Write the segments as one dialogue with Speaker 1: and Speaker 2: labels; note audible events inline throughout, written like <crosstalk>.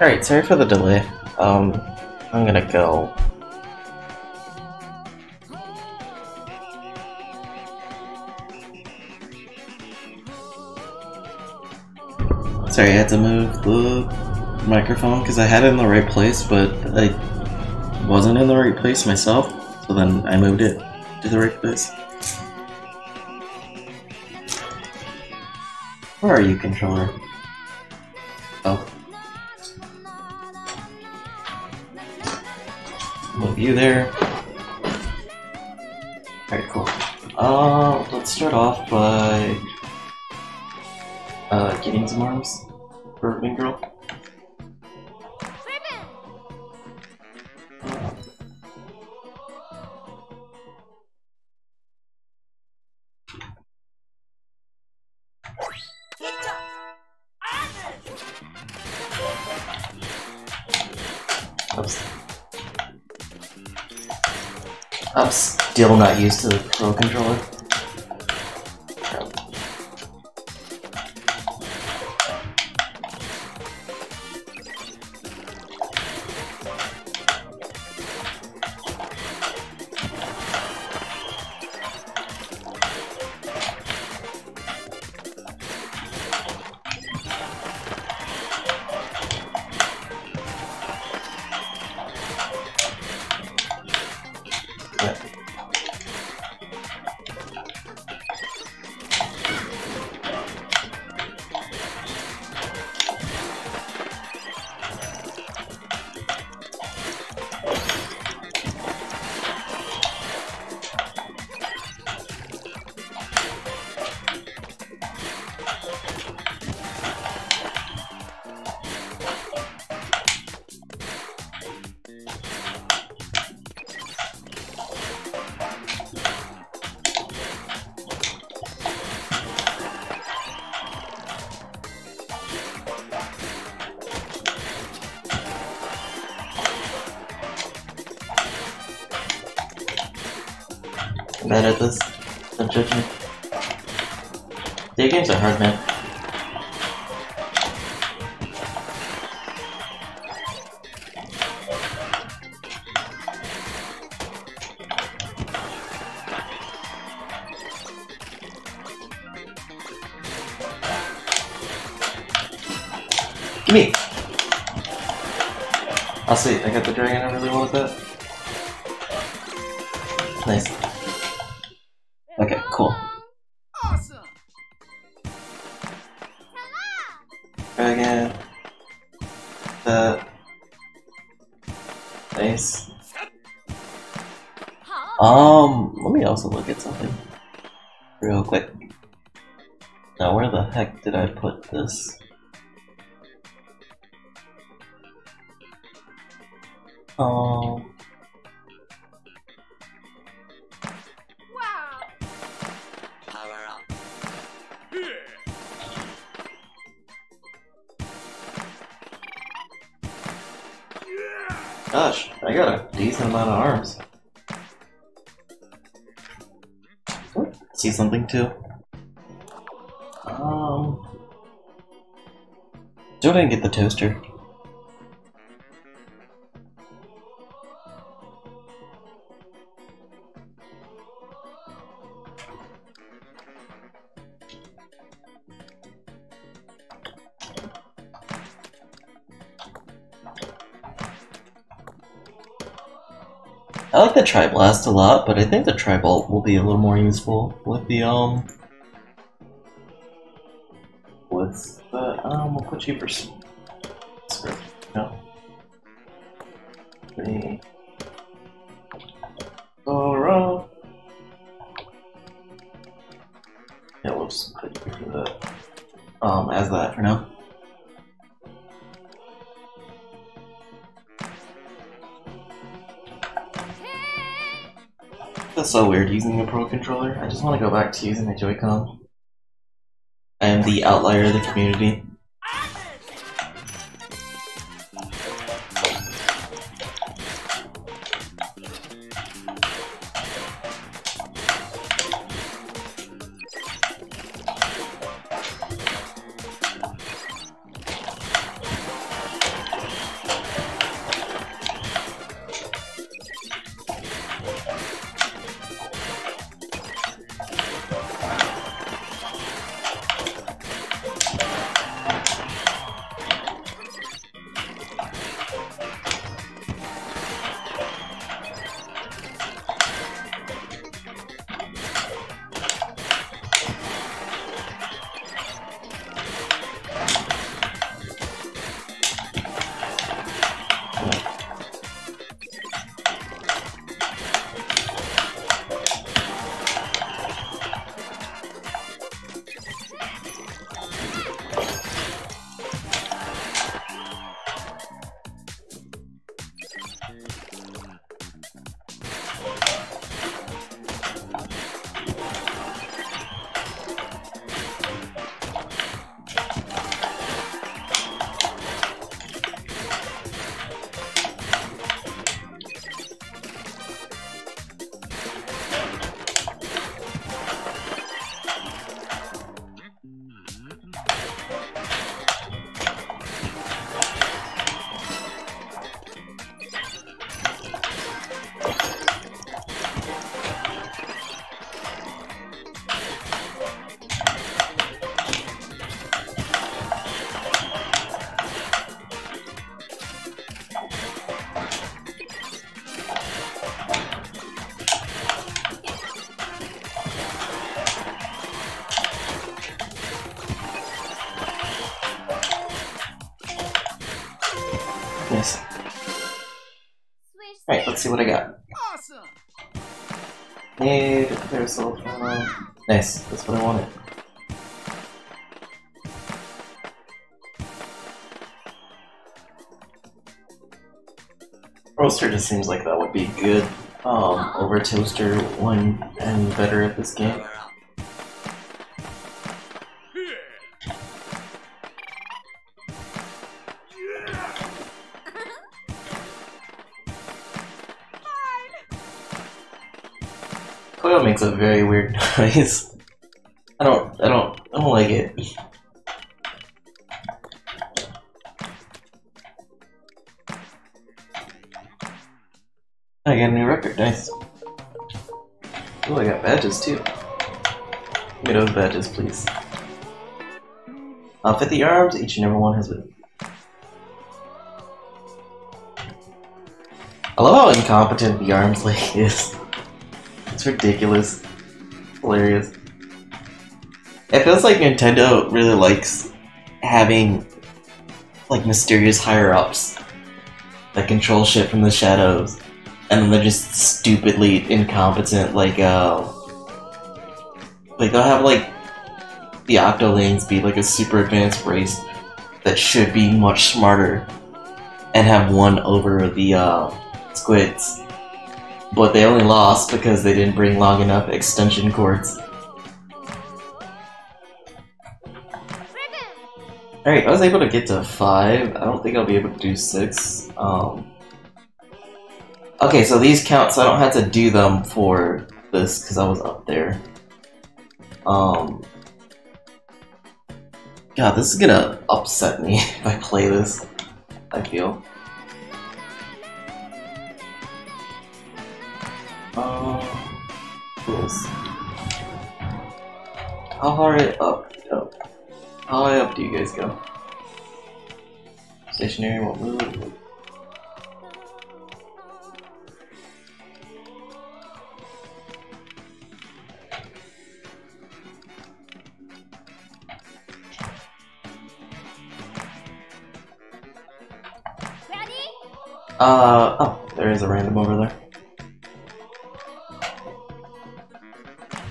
Speaker 1: Alright, sorry for the delay. Um, I'm gonna go. Sorry, I had to move the microphone because I had it in the right place, but I wasn't in the right place myself, so then I moved it to the right place. Where are you, controller? You there. Alright, cool. Uh, let's start off by uh, getting some arms for Wing Girl. Still not used to the Pro Controller. Did I put this? Oh,
Speaker 2: Wow!
Speaker 3: Power up.
Speaker 1: gosh, I got a decent amount of arms. See something too? Still didn't get the toaster. I like the Tri-Blast a lot, but I think the Tri-Bolt will be a little more useful with the, um... Script, no. Three... Aura! Yeah, we'll just put the... Um, as that for now. That's so weird using a Pro Controller. I just want to go back to using a Joy-Con. I am the outlier of the community. Roaster just seems like that would be good um, over Toaster one and better at this game. <laughs> Koyo makes a very weird <laughs> noise. Me those badges, please. Uh, 50 arms, each and every one has been. I love how incompetent the arms lady <laughs> is. It's ridiculous. Hilarious. It feels like Nintendo really likes having like mysterious higher ups that control shit from the shadows. And then they're just stupidly incompetent, like uh like they'll have like the Octolings be like a super advanced race that should be much smarter and have won over the uh squids but they only lost because they didn't bring long enough extension cords. Alright, I was able to get to 5. I don't think I'll be able to do 6. Um, okay, so these count, so I don't have to do them for this because I was up there. Um, God, this is gonna upset me <laughs> if I play this, I feel. Um, rules. How far up? Oh. How high up do you guys go? Stationary, won't move. Uh, oh, there is a random over there.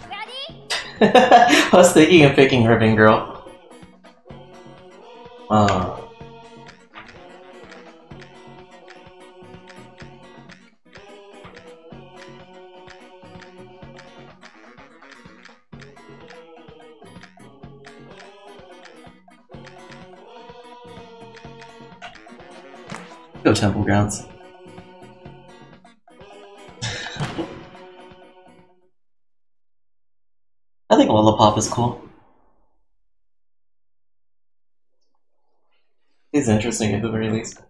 Speaker 2: Ready? <laughs>
Speaker 1: I was thinking of picking Ribbon Girl. Uh. Go Temple Grounds. I think Lola Pop is cool. He's interesting at the very least.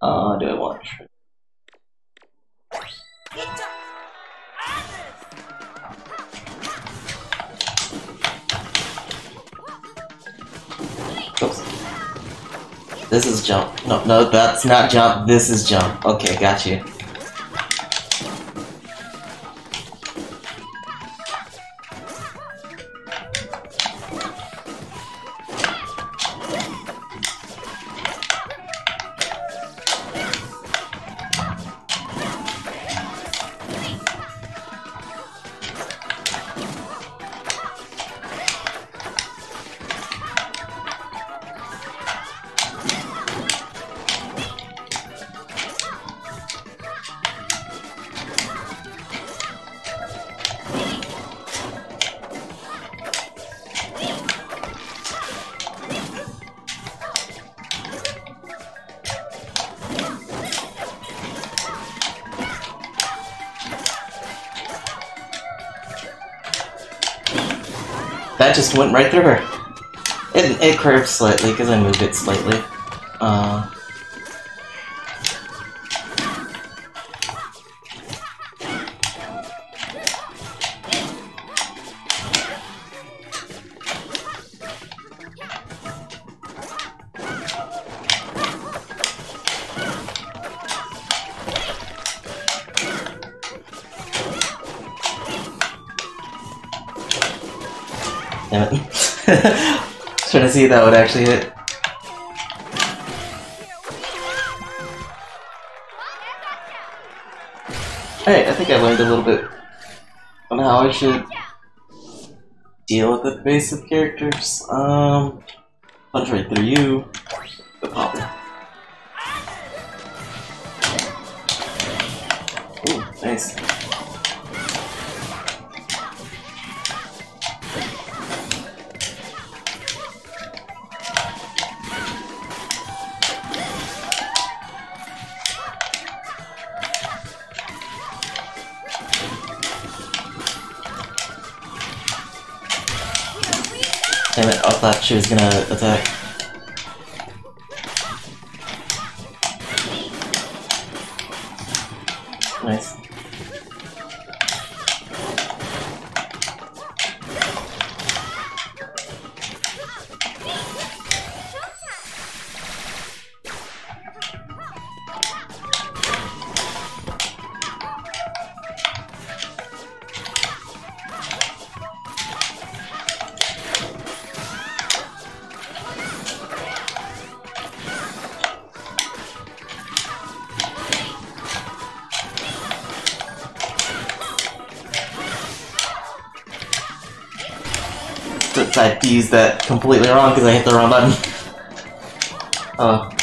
Speaker 1: Uh, do I want? Oops. This is jump. No, no, that's not jump. This is jump. Okay, got you. Just went right through her. It, it curved slightly because I moved it slightly. That would actually hit. Hey, I think I learned a little bit on how I should deal with the basic of characters. Um, punch right through you. She was gonna attack. Completely wrong because I hit the wrong button. Oh.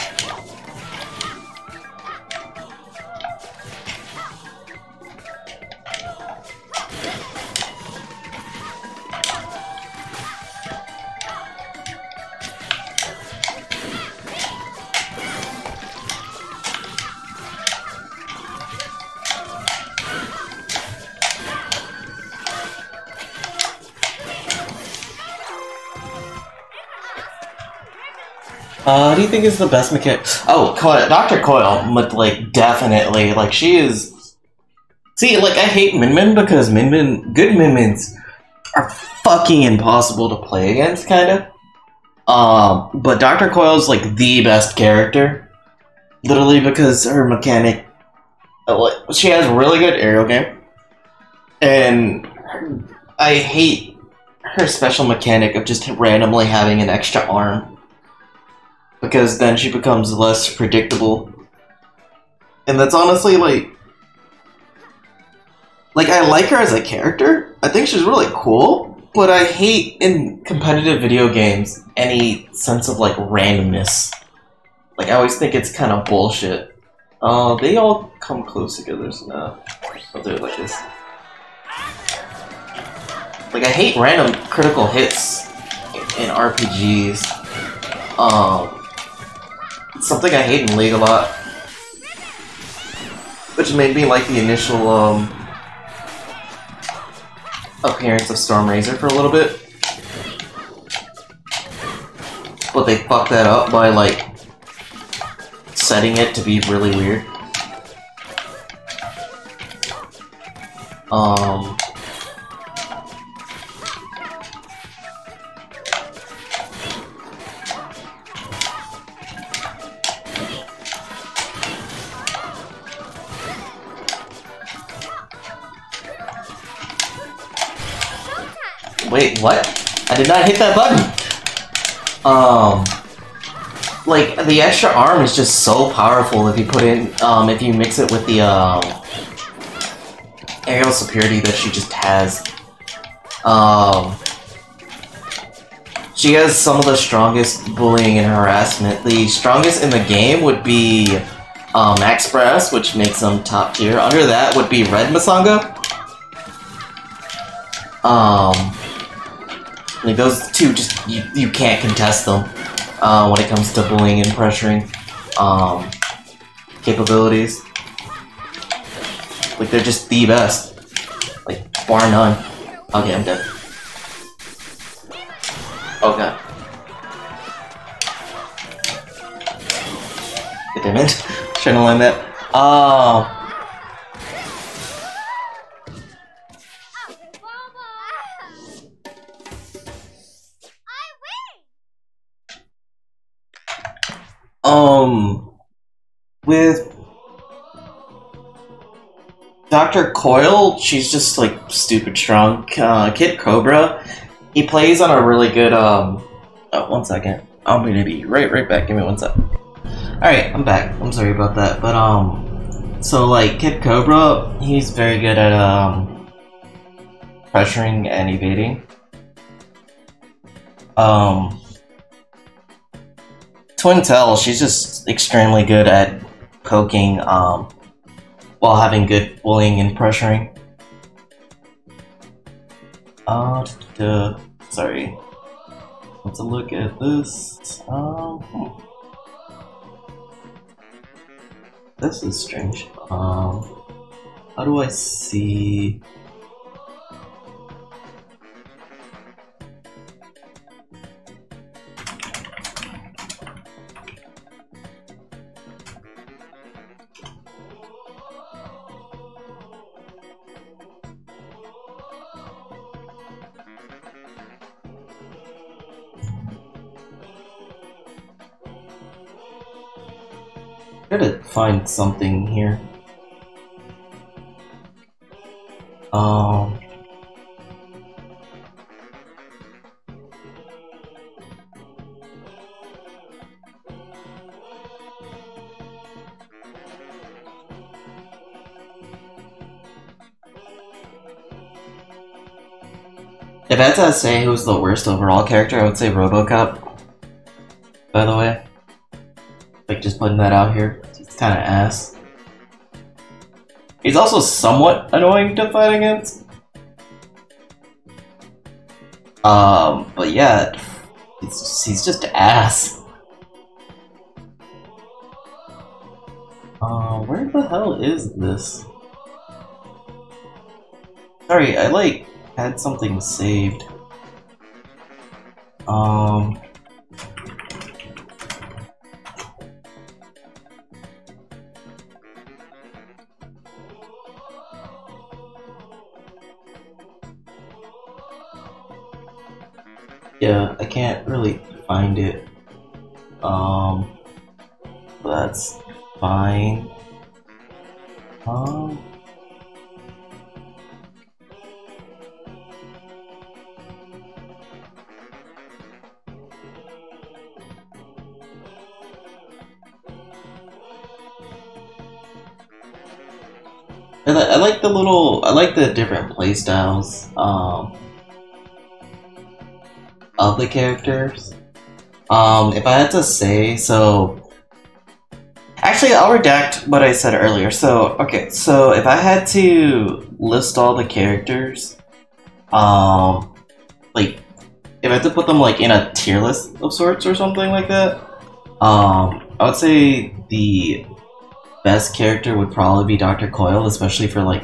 Speaker 1: Think is the best mechanic? Oh, Dr. Coyle, but like definitely, like she is. See, like I hate Min Min because Min Min, good Min Mins are fucking impossible to play against, kind of. Um, but Dr. Coyle is like the best character, literally because her mechanic, uh, like, she has really good aerial game, and I hate her special mechanic of just randomly having an extra arm because then she becomes less predictable. And that's honestly like like I like her as a character. I think she's really cool, but I hate in competitive video games any sense of like randomness. Like I always think it's kind of bullshit. Oh, uh, they all come close together, so now I'll do it like this. Like I hate random critical hits in RPGs. Um, something I hate in League a lot. Which made me like the initial um, appearance of Stormrazor for a little bit. But they fucked that up by like setting it to be really weird. Um, Wait, what? I did not hit that button! Um... Like, the extra arm is just so powerful if you put in, um, if you mix it with the, um... Aerial superiority that she just has. Um... She has some of the strongest bullying and harassment. The strongest in the game would be um, Express, which makes them top tier. Under that would be Red Misango. Um, like those two, just you, you can't contest them uh, when it comes to bullying and pressuring um, capabilities. Like they're just the best, like bar none. Okay, I'm dead. Okay. Damn it! Trying to land that. Oh. Um, with Dr. Coyle, she's just like stupid strong. Uh, Kid Cobra, he plays on a really good um. Oh, one second. I'm gonna be right right back. Give me one sec. All right, I'm back. I'm sorry about that, but um, so like Kid Cobra, he's very good at um pressuring and evading. Um, Twintelle, she's just extremely good at poking um while having good bullying and pressuring. Uh, duh, sorry. Let's look at this. Um, hmm. This is strange. Um, how do I see? Find something here. Um. If I had to say who's the worst overall character, I would say Robocop. By the way. Like, just putting that out here. Kind of ass. He's also somewhat annoying to fight against. Um, but yeah, he's just, he's just ass. Uh, where the hell is this? Sorry, I like had something saved. Different play styles um, of the characters. Um, if I had to say, so actually, I'll redact what I said earlier. So, okay, so if I had to list all the characters, um, like if I had to put them like in a tier list of sorts or something like that, um, I would say the best character would probably be Dr. Coyle, especially for like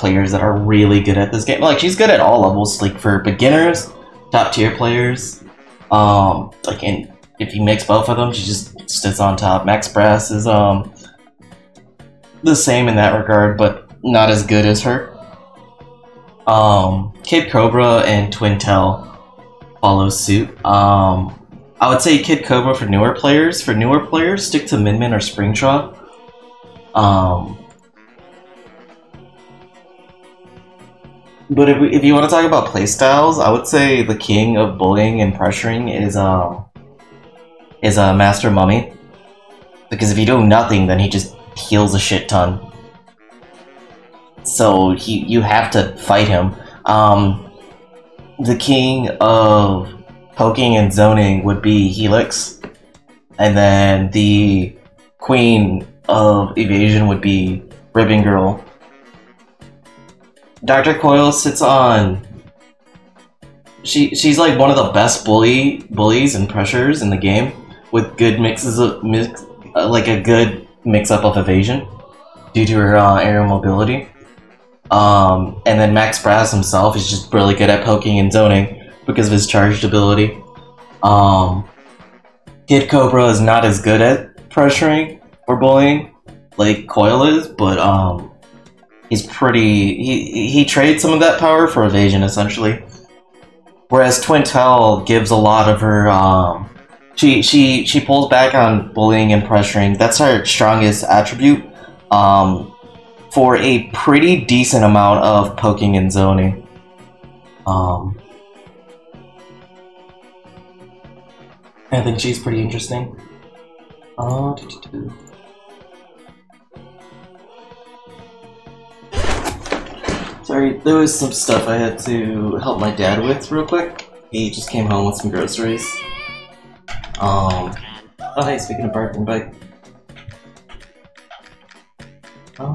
Speaker 1: players that are really good at this game. Like she's good at all levels, like for beginners, top tier players. Um, like and if you mix both of them, she just sits on top. Max Brass is um the same in that regard, but not as good as her. Um, Kid Cobra and Twintelle follow suit. Um, I would say Kid Cobra for newer players. For newer players, stick to Min Min or Springtrap. Um, but if, we, if you want to talk about playstyles, I would say the king of bullying and pressuring is um is a uh, Master Mummy. Because if you do nothing, then he just heals a shit ton. So he, you have to fight him. Um, the king of poking and zoning would be Helix, and then the queen of evasion would be Ribbon Girl. Dr. Coyle sits on. She she's like one of the best bully bullies and pressures in the game, with good mixes of mix, uh, like a good mix up of evasion, due to her uh, aerial mobility. Um, and then Max Brass himself is just really good at poking and zoning because of his charged ability. Um, Kid Cobra is not as good at pressuring or bullying like Coyle is, but um, he's pretty. He he trades some of that power for evasion, essentially. Whereas Twintelle gives a lot of her. Um, she she she pulls back on bullying and pressuring. That's her strongest attribute. Um, for a pretty decent amount of poking and zoning. Um, I think she's pretty interesting. Uh. Sorry, there was some stuff I had to help my dad with real quick. He just came home with some groceries. Um, oh hey, speaking of barking bike. Oh.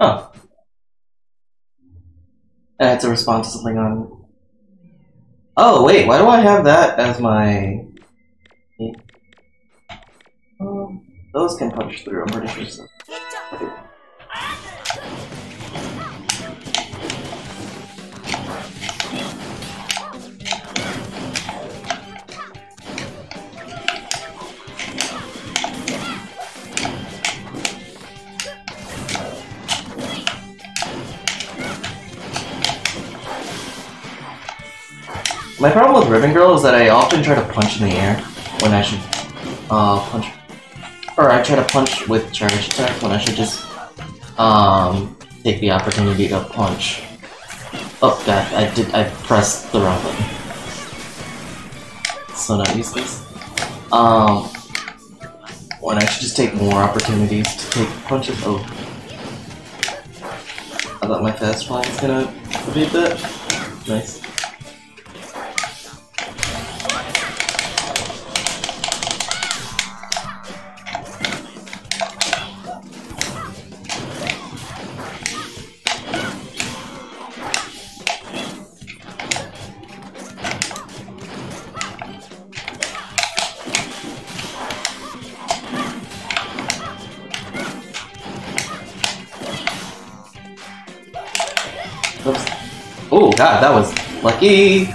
Speaker 1: Oh. I had to respond to something on. Oh wait, why do I have that as my? Um, those can punch through. I'm pretty sure. So. My problem with Ribbon Girl is that I often try to punch in the air when I should uh, punch, or I try to punch with charge attack when I should just um, take the opportunity to punch. Oh god, I did I pressed the wrong button. So not useless. Um, when I should just take more opportunities to take punches. Oh, I thought my fast flying was gonna be a bit Nice. God, that was lucky.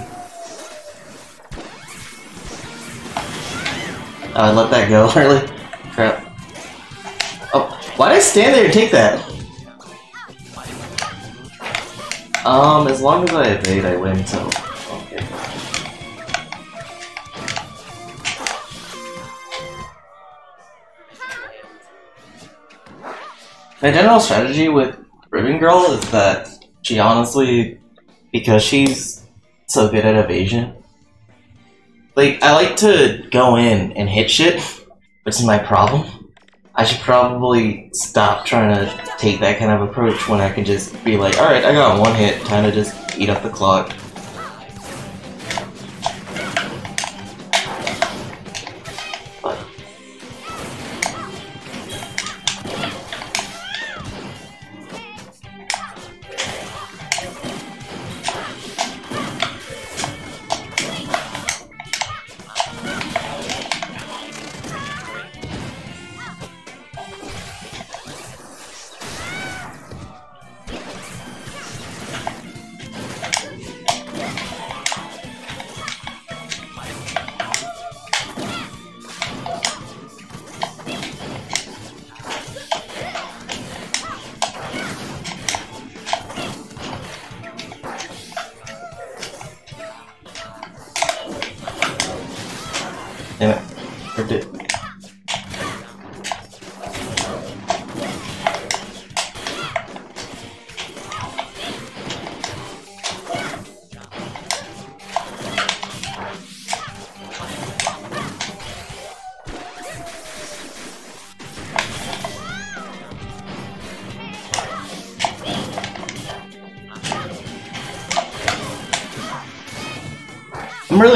Speaker 1: Oh, I let that go <laughs> early. Crap. Oh, why did I stand there and take that? Um, as long as I evade, I win, so... My general strategy with Ribbon Girl is that she honestly, because she's so good at evasion, like, I like to go in and hit shit, which is my problem. I should probably stop trying to take that kind of approach when I can just be like, alright, I got one hit, time to just eat up the clock.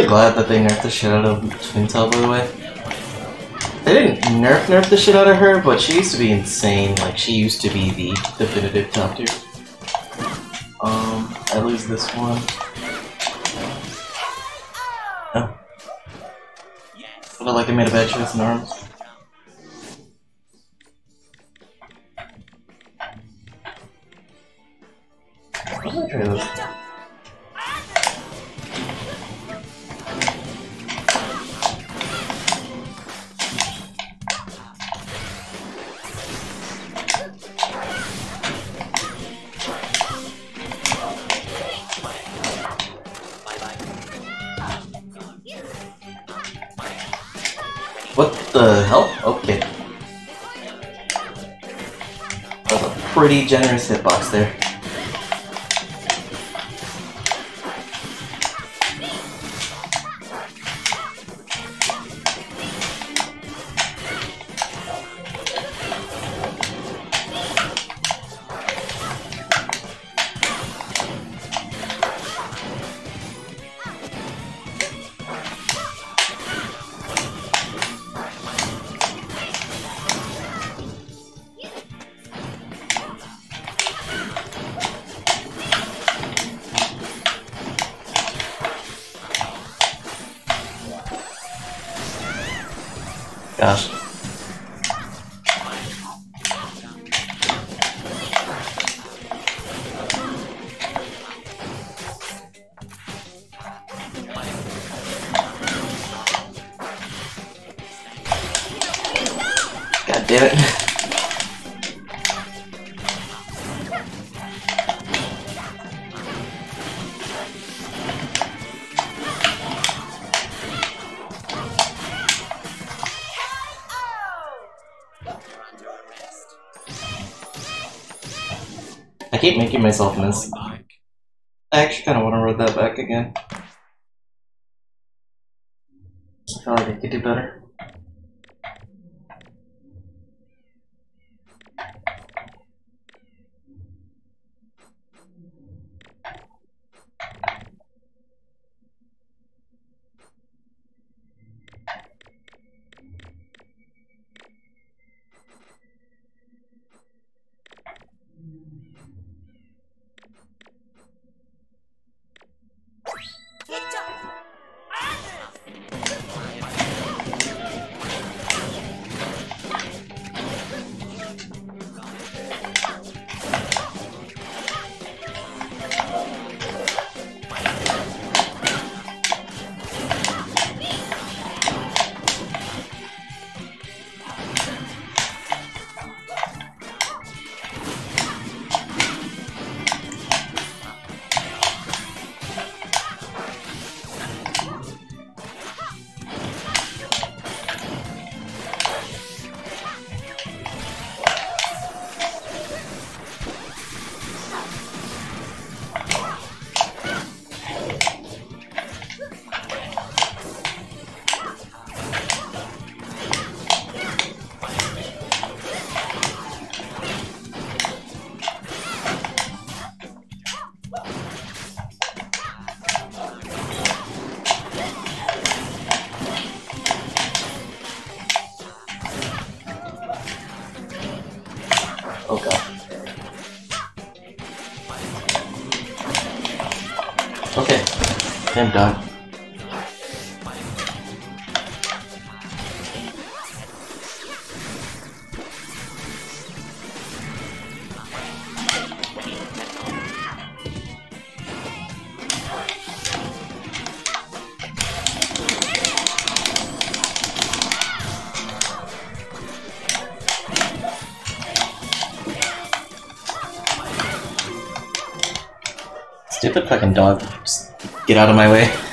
Speaker 1: Glad that they nerfed the shit out of Twintelle, by the way. They didn't nerf nerf the shit out of her, but she used to be insane. Like, she used to be the definitive top tier. Um, I lose this one. Oh. I like I made a bad choice in arms. Generous hitbox there. I keep making myself miss. I actually kind of want to road that back again. I feel like I could do better. I'm. Stupid fucking dog. Get out of my way.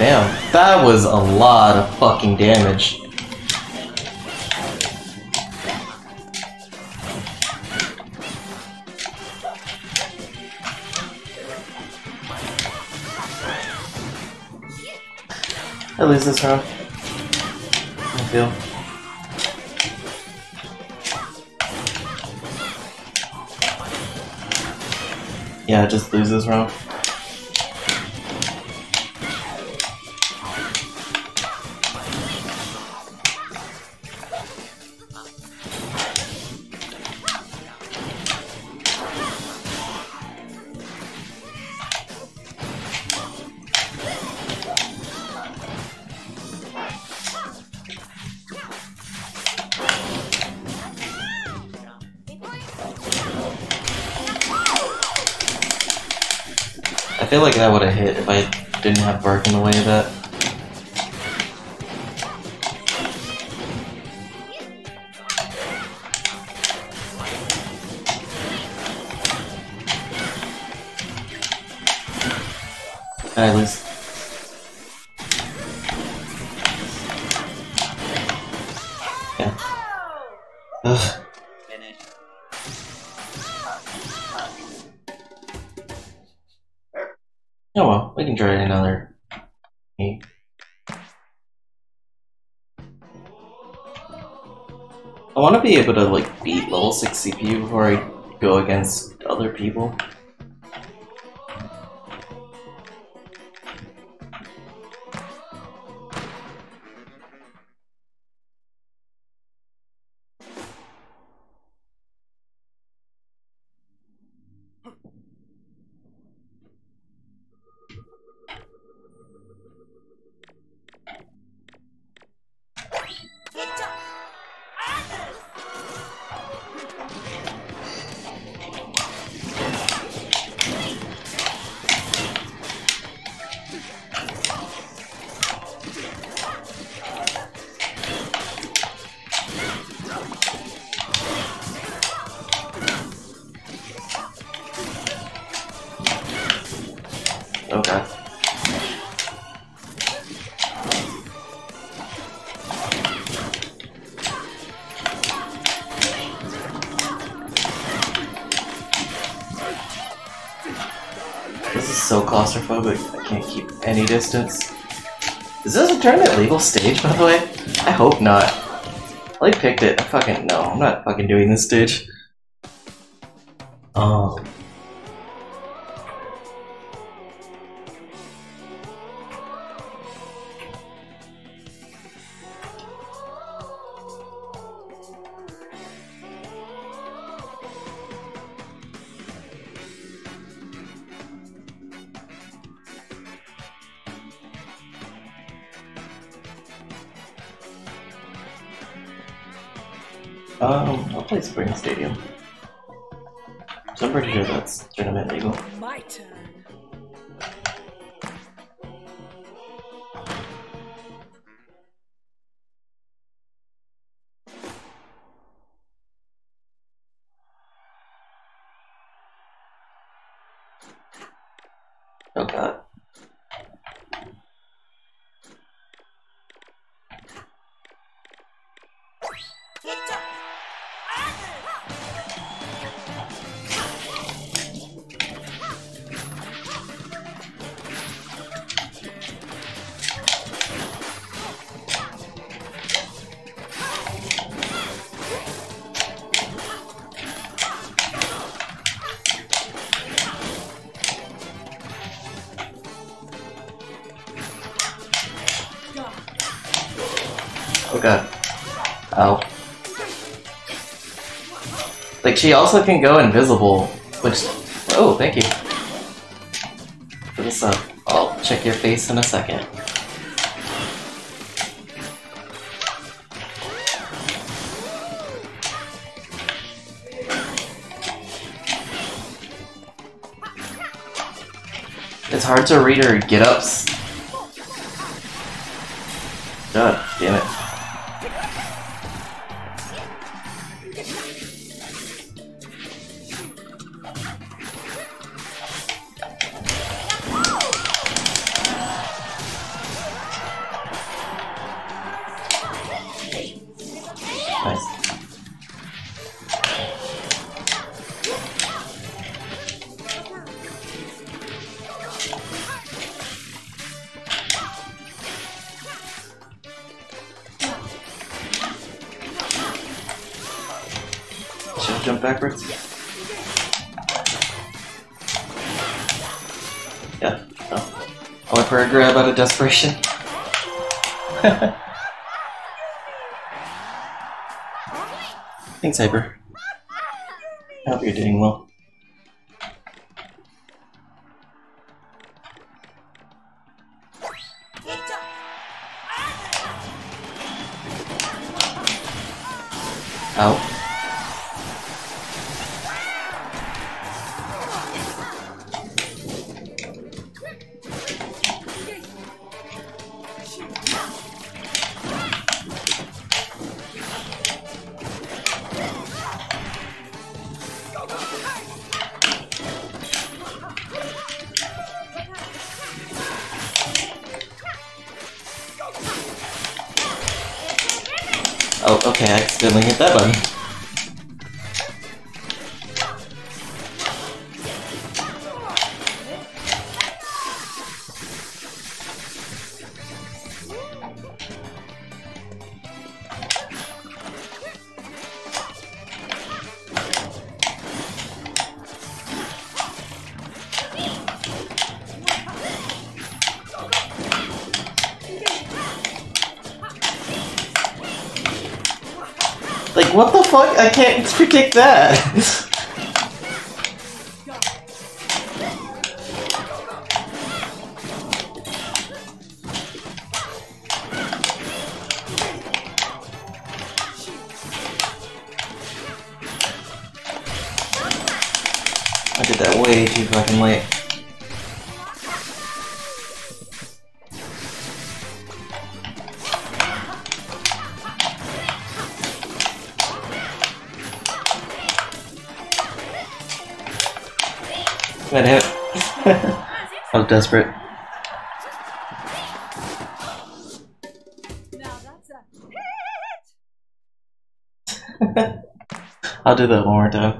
Speaker 1: Damn, that was a lot of fucking damage. I lose this round. I feel. Yeah, just lose this round. Feel like that would have hit if I didn't have Barq in the way of that. Claustrophobic. I can't keep any distance. Is this a tournament legal stage, by the way? I hope not. I like picked it. I fucking no. I'm not fucking doing this stage. Um, she also can go invisible, which... Oh, thank you. For this up. I'll check your face in a second. It's hard to read her get-ups. I hope you're doing well. Ow. Can't that. I'll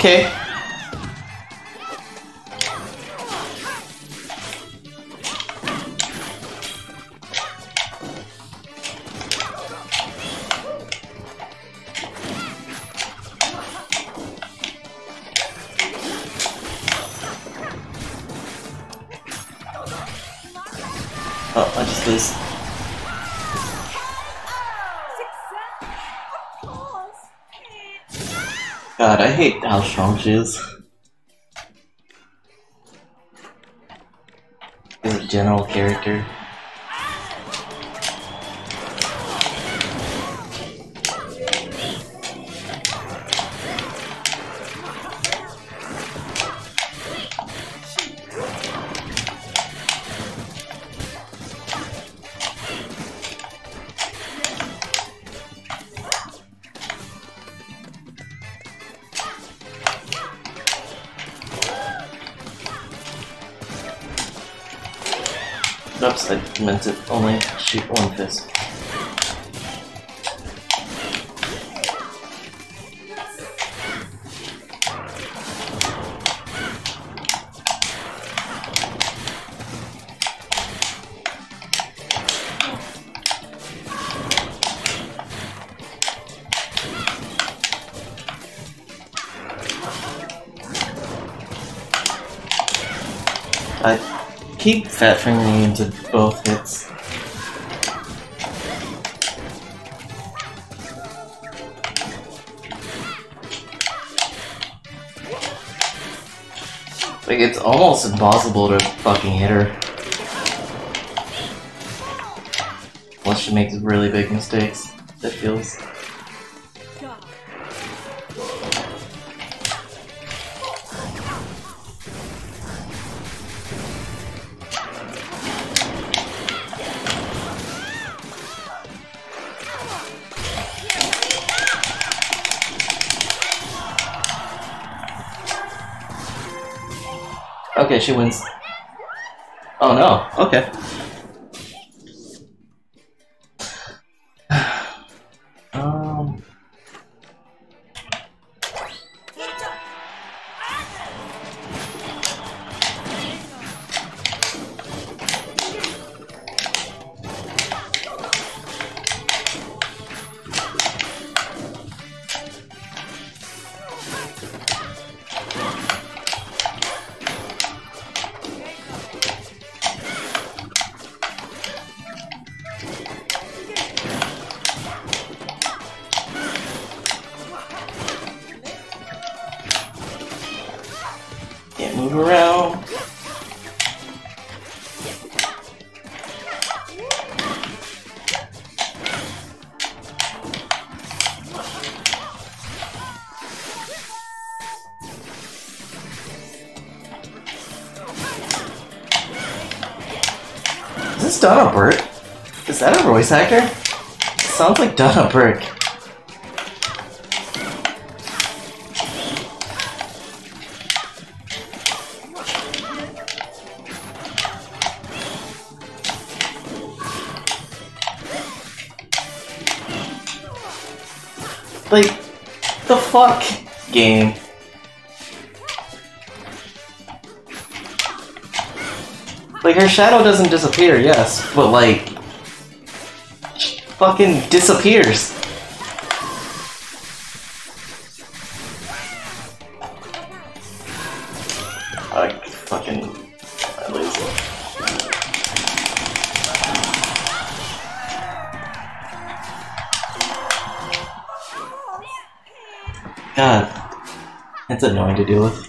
Speaker 1: I how strong she is. A general character. I meant to only shoot one fist. Keep fat fingering into both hits. Like it's almost impossible to fucking hit her. Unless she makes really big mistakes. That feels she wins. Oh no, okay. Actor? sounds like Donna Burke. Like, the fuck game. Like, her shadow doesn't disappear, yes, but like, fucking disappears. I fucking. Lose it. God, that's annoying to deal with.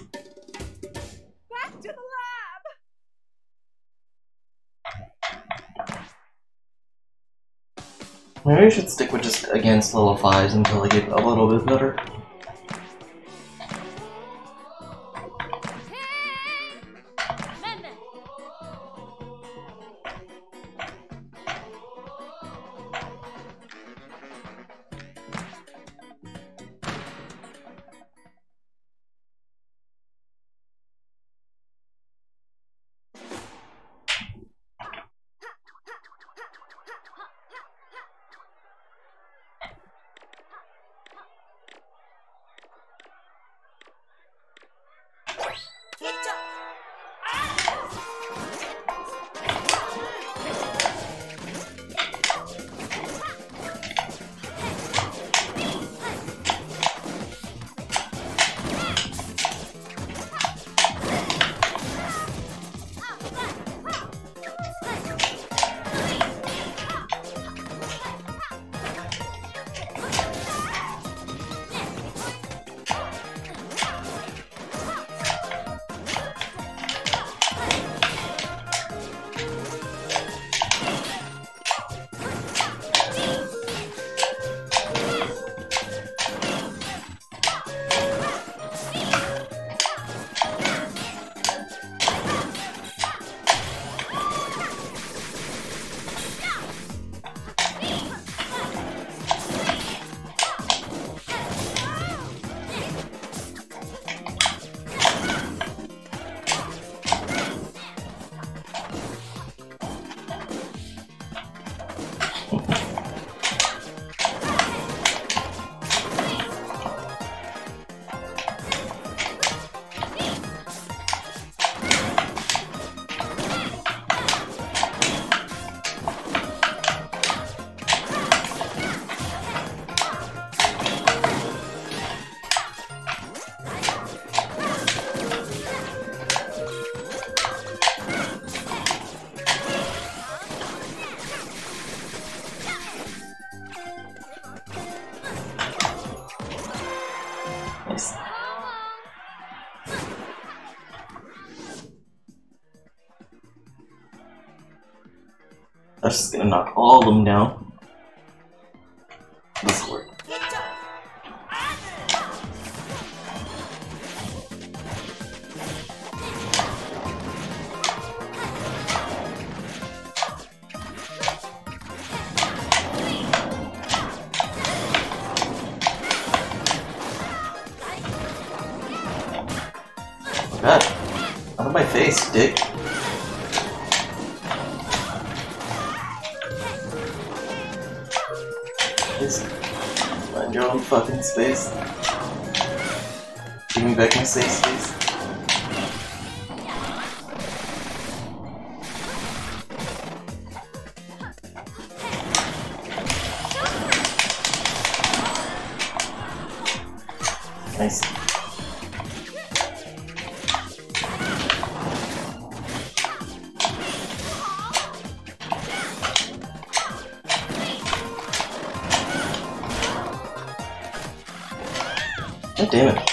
Speaker 1: Maybe I should stick with just against level 5s until I get a little bit better. Knock all of them down. God damn it.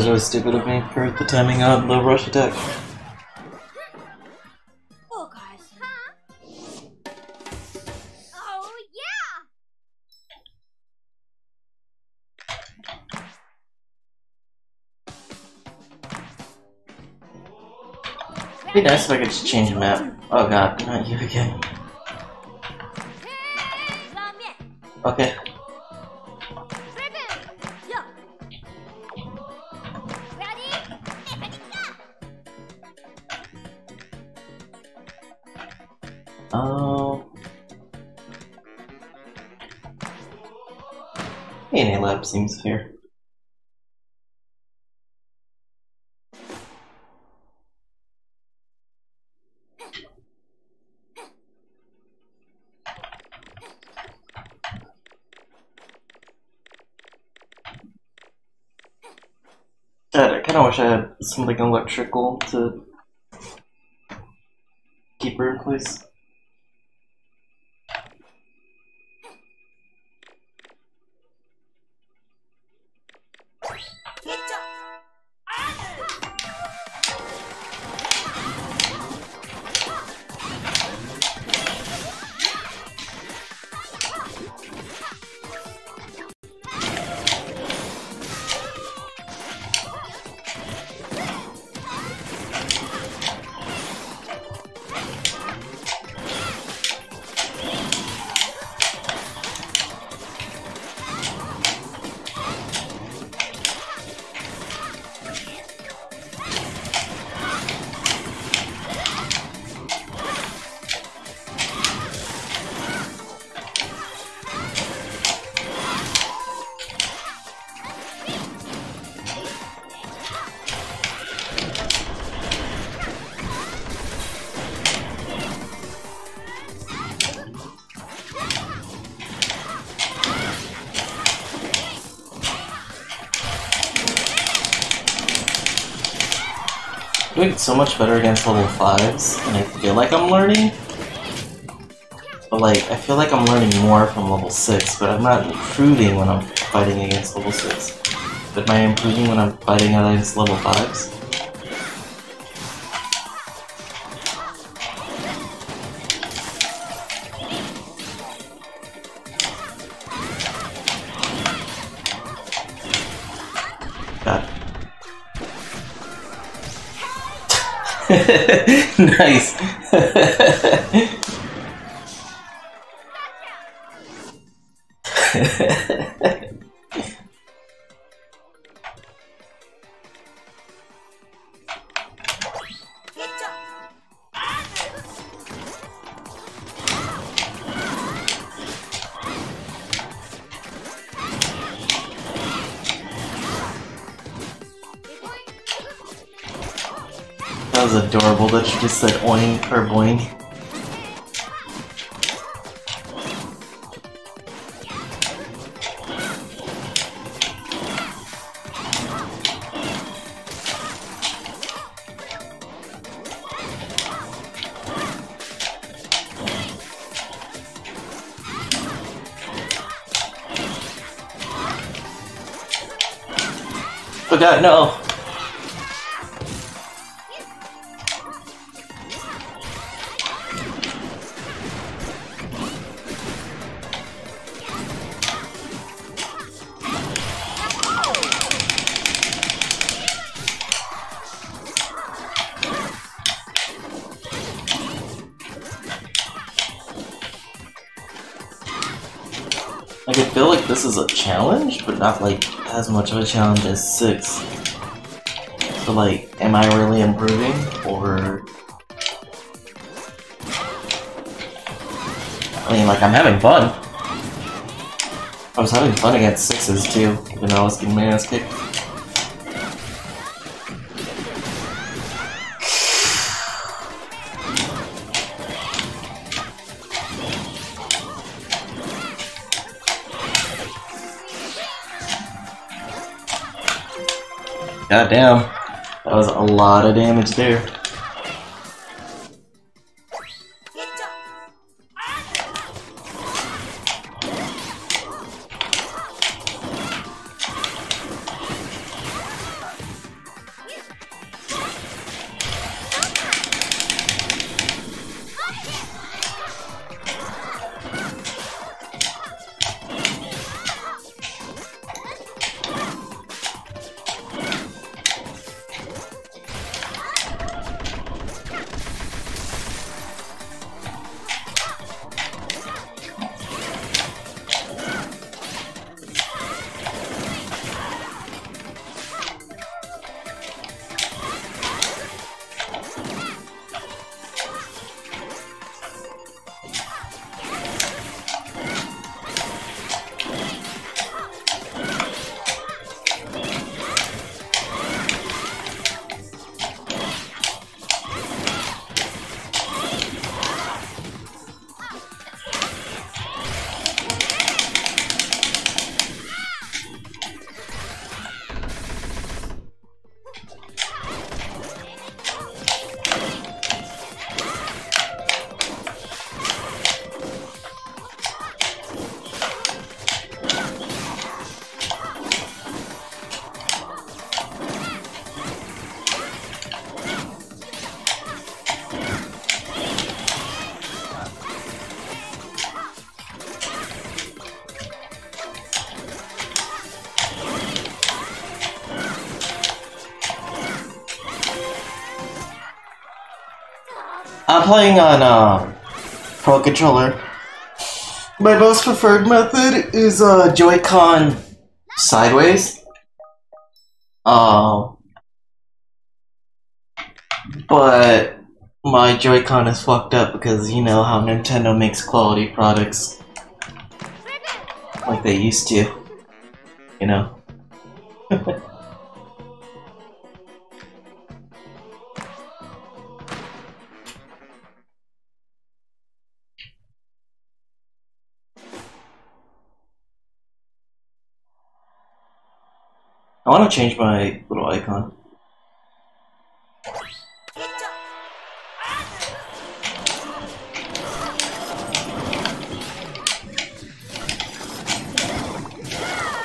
Speaker 1: Was really stupid of me for the timing on the rush attack.
Speaker 3: Oh, guys. Huh? Oh, yeah!
Speaker 1: It'd be nice if I could just change the map. Oh god, not you again. Okay. Seems fair. I kind of wish I had something electrical to keep her in place. So much better against level 5s, and I feel like I'm learning. But like, I feel like I'm learning more from level 6, but I'm not improving when I'm fighting against level 6. But am I improving when I'm fighting against level 5s? <laughs> nice. <laughs> said oink or boing. Oh god, no! But not like as much of a challenge as 6. So like, am I really improving, or... I mean, like, I'm having fun. I was having fun against 6s too, even though I was getting my ass kicked. God damn. That was a lot of damage there. On uh, Pro Controller. My most preferred method is uh, Joy-Con sideways. Um, but my Joy-Con is fucked up because you know how Nintendo makes quality products like they used to. change my little icon.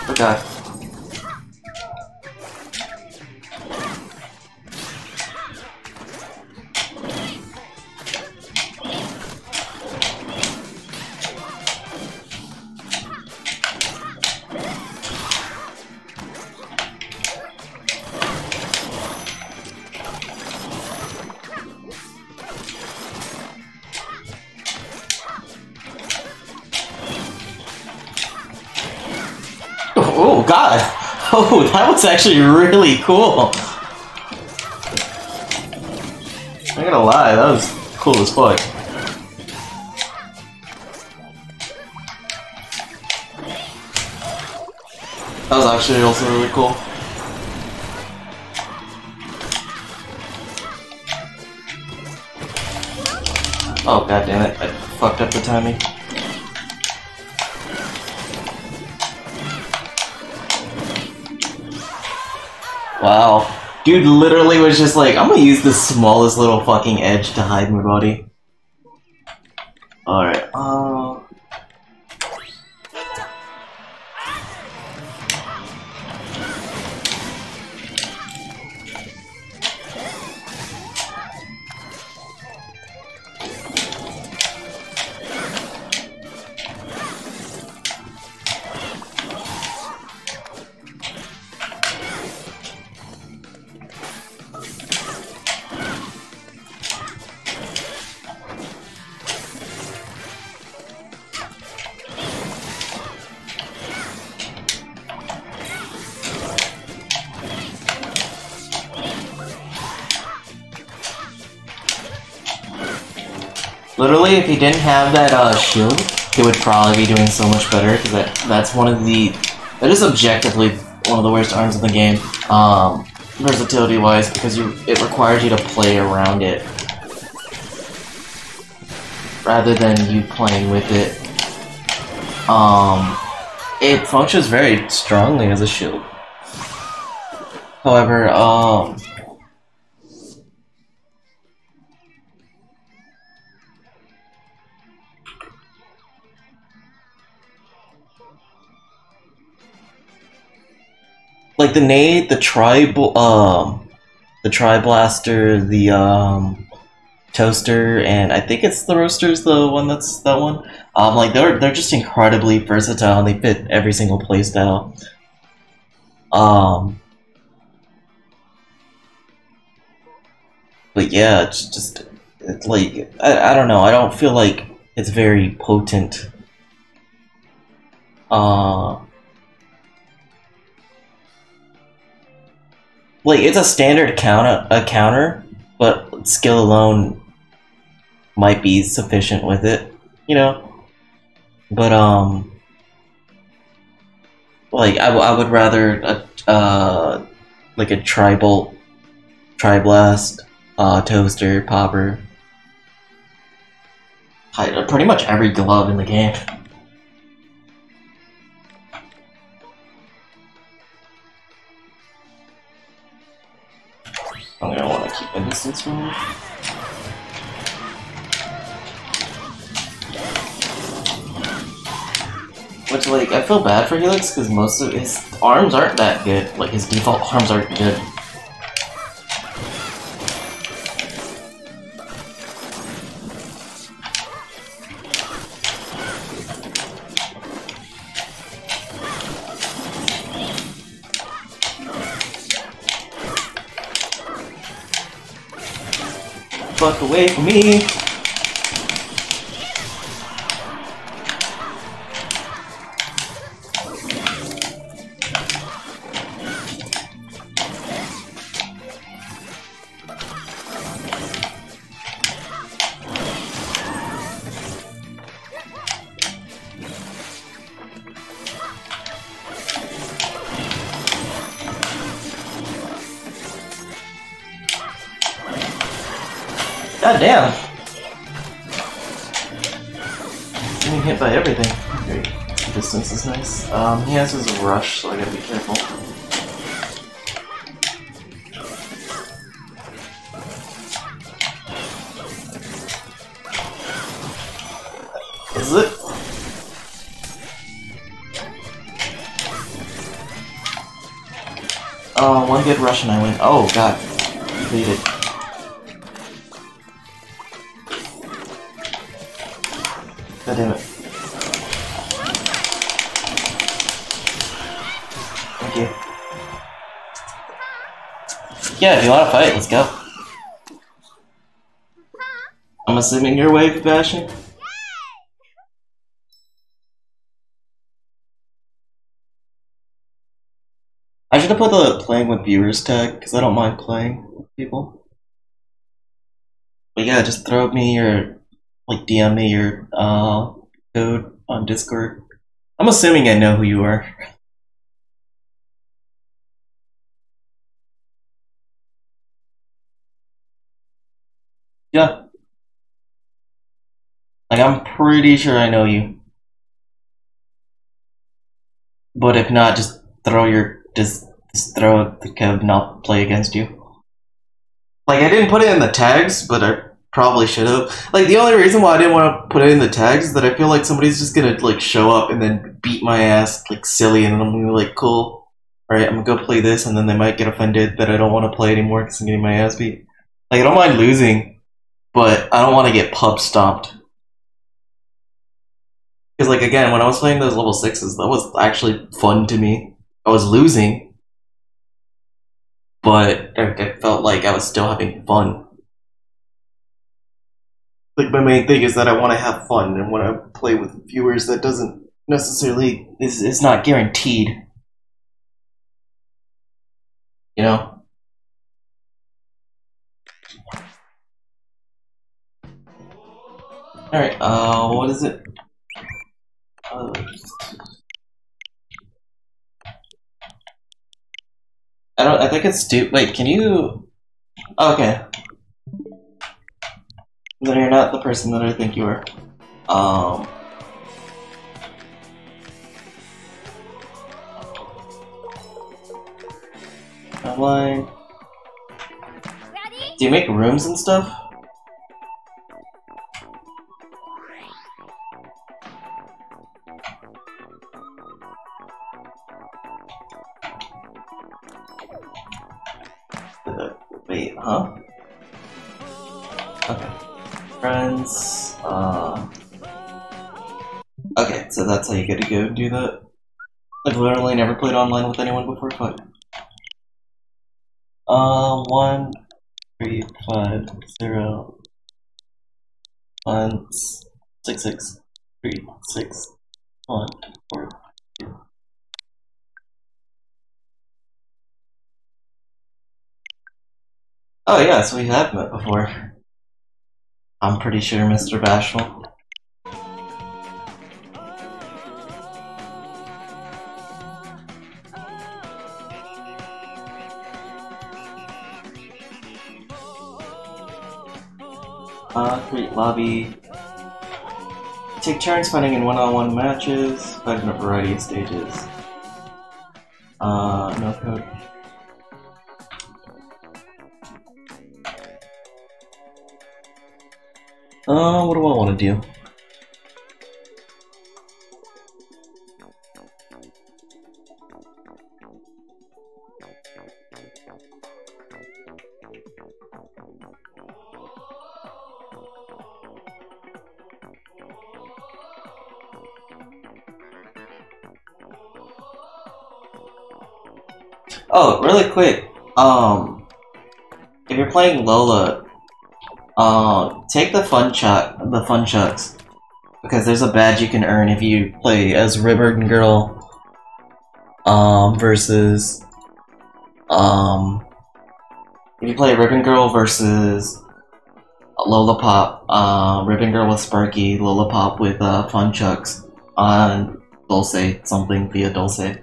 Speaker 1: Okay. God! <laughs> Oh, that was actually really cool! I'm not gonna lie, that was cool as fuck. That was actually also really cool. Oh god damn it, I fucked up the timing. Wow. Dude literally was just like, I'm gonna use the smallest little fucking edge to hide my body. He didn't have that uh, shield, he would probably be doing so much better, because that, that's one of the... That is objectively one of the worst arms in the game, um, versatility-wise, because you it requires you to play around it. Rather than you playing with it. Um, it functions very strongly as a shield. However, um... the nade, the tribal, um, the tri blaster, the um, toaster, and I think it's the roaster's the one that's that one. Um, like they're they're just incredibly versatile and they fit every single playstyle. Um, but yeah, it's just it's like I, I don't know. I don't feel like it's very potent. Uh, like it's a standard counter a counter, but skill alone might be sufficient with it, you know. But um, like I, I would rather a uh like a tribolt, triblast, uh, toaster, popper, Hi- pretty much every glove in the game. I'm gonna want to keep a distance from him. Which, like, I feel bad for Helix because most of his arms aren't that good. Like, his default arms aren't good. Fuck away from me! has his rush, so I gotta be careful. Is it? Oh, one good rush and I win. Oh god, beat it. Yeah, if you wanna fight, let's go. I'm assuming you're wave bashing? I should have put the playing with viewers tag, because I don't mind playing with people. But yeah, just throw me your, like, DM me your, uh, code on Discord. I'm assuming I know who you are. Yeah. Like, I'm pretty sure I know you. But if not, just throw your just, just throw the code and I'll play against you. Like I didn't put it in the tags, but I probably should have. Like the only reason why I didn't want to put it in the tags is that I feel like somebody's just gonna like show up and then beat my ass like silly, and I'm gonna be like, cool, all right, I'm gonna go play this, and then they might get offended that I don't want to play anymore because I'm getting my ass beat. Like I don't mind losing, but I don't want to get pub stomped. Because like again, when I was playing those level sixes, that was actually fun to me. I was losing, but it felt like I was still having fun. Like my main thing is that I want to have fun, and when I play with viewers, that doesn't necessarily is is not guaranteed. You know. All right. Uh, what is it? I don't. I think it's stu. Wait, can you? Oh, okay. Then you're not the person that I think you are. Um. Online. Do you make rooms and stuff? Wait, huh? Okay. Friends, uh... Okay, so that's how you get to go do that. I've literally never played online with anyone before, but... Uh, one, three, five, zero, one, six, six, three, six, one, four, Oh yeah, so we have met before. I'm pretty sure, Mr. Bashful. Uh, create lobby. Take turns fighting in one-on-one matches, fight in a variety of stages. Uh, no code. Uh, what do I want to do? Oh, really quick. Um, if you're playing Lola, uh, take the fun chuck, the fun chucks, because there's a badge you can earn if you play as Ribbon Girl. Um, versus, um, if you play Ribbon Girl versus Lola Pop, uh, Ribbon Girl with Sparky, Lola Pop with uh, Fun Chucks on Dulce, something via Dulce.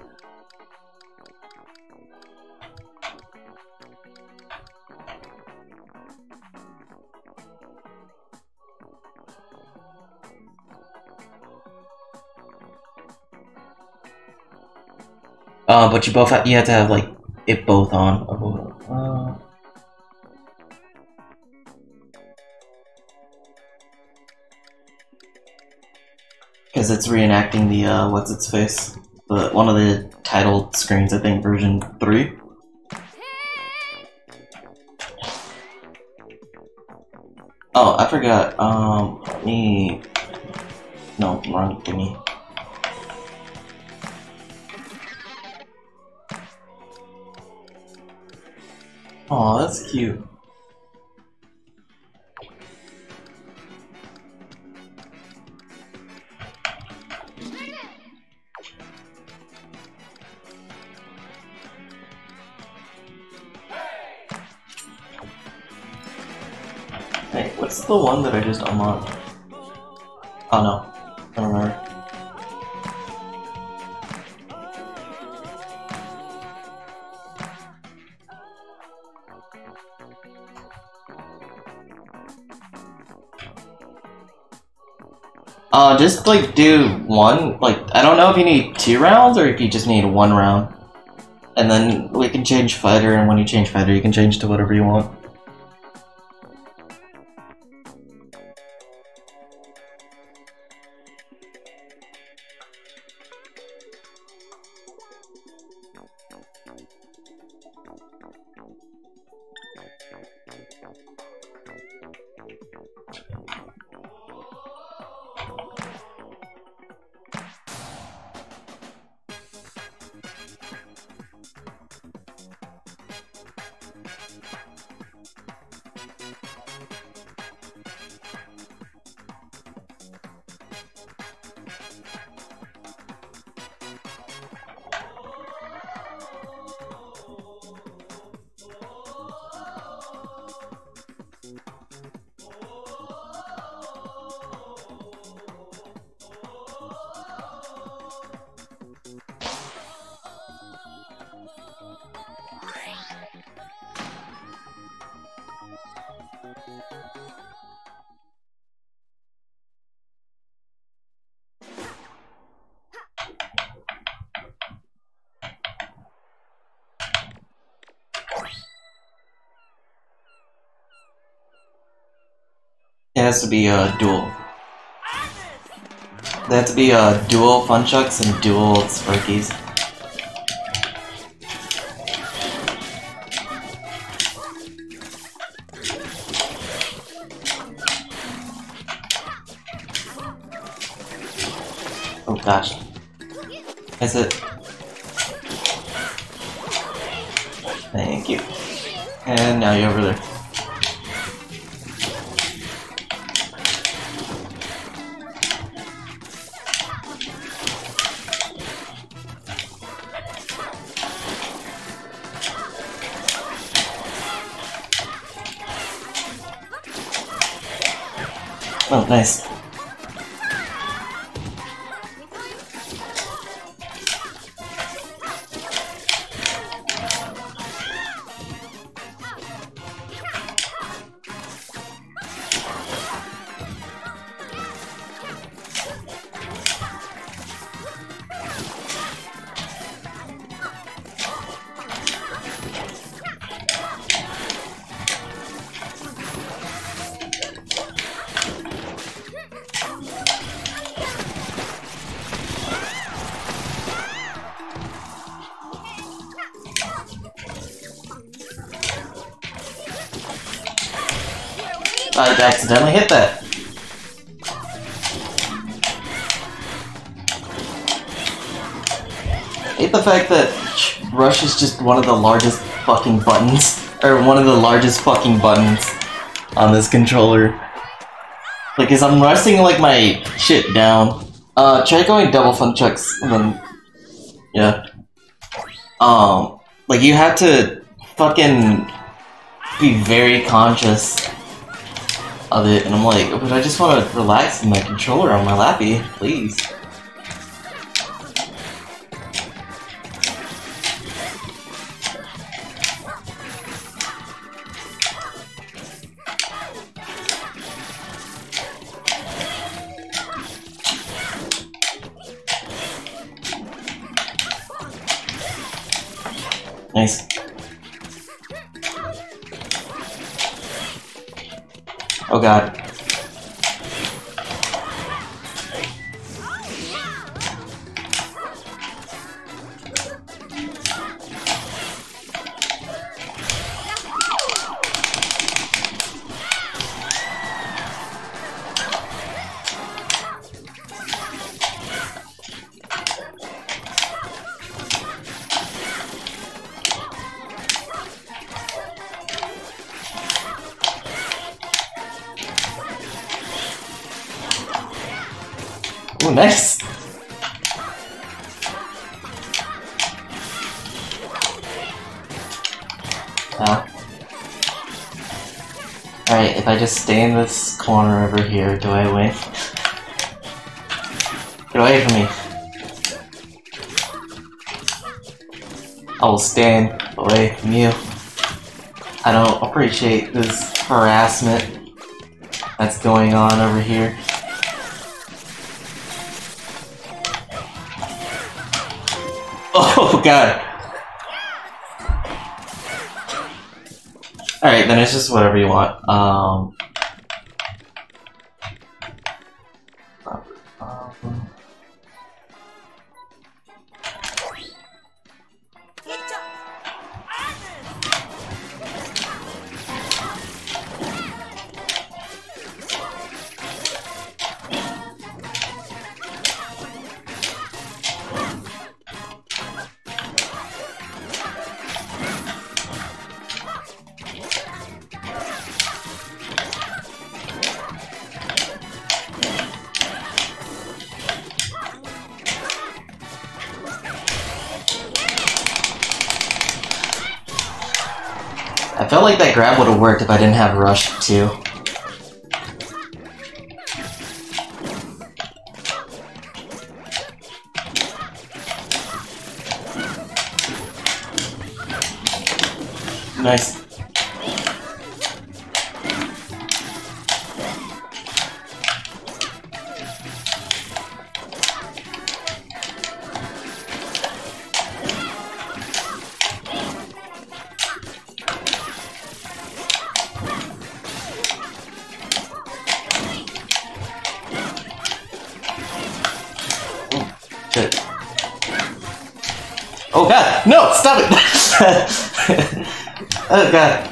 Speaker 1: Uh, but you both have, you have to have like it both on. Oh, uh, Because it's reenacting the uh, what's its face, the one of the title screens, I think, version three. Oh, I forgot. Um, me. No, wrong thingy. Oh, that's cute. Hey, what's the one that I just unlocked? Oh no, I don't remember. Uh, just like do one, like, I don't know if you need two rounds or if you just need one round. And then we can change fighter, and when you change fighter, you can change to whatever you want. To be a dual. They have to be uh, a dual funchucks and dual sparkies. One of the largest fucking buttons, or one of the largest fucking buttons on this controller. Like, as I'm resting like my shit down. Uh, try going double fun chucks, and then, yeah. Um, like you have to fucking be very conscious of it, and I'm like, but I just want to relax in my controller on my lappy, please. Just stay in this corner over here, do I win? Get away from me. I will stand away from you. I don't appreciate this harassment that's going on over here. Oh god. Alright, then it's just whatever you want. Um, that grab would have worked if I didn't have rush too. Oh god.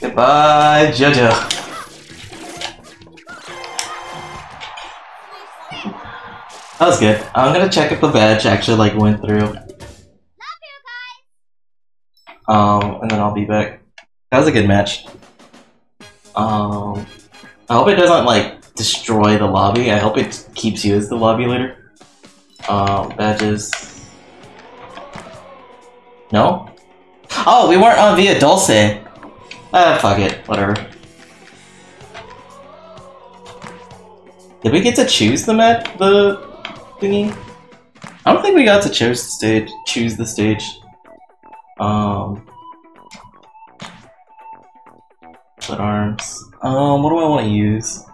Speaker 1: Goodbye, Jojo. That was good. I'm gonna check if the badge actually like went through. Um, and then I'll be back. That was a good match. Um, I hope it doesn't like destroy the lobby. I hope it keeps you as the lobby leader. Um, badges. No? Oh, we weren't on Via Dulce. Ah, fuck it. Whatever. Did we get to choose the mat the thingy? I don't think we got to choose the stage. Choose the stage. Um. Split arms. Um, what do I want to use?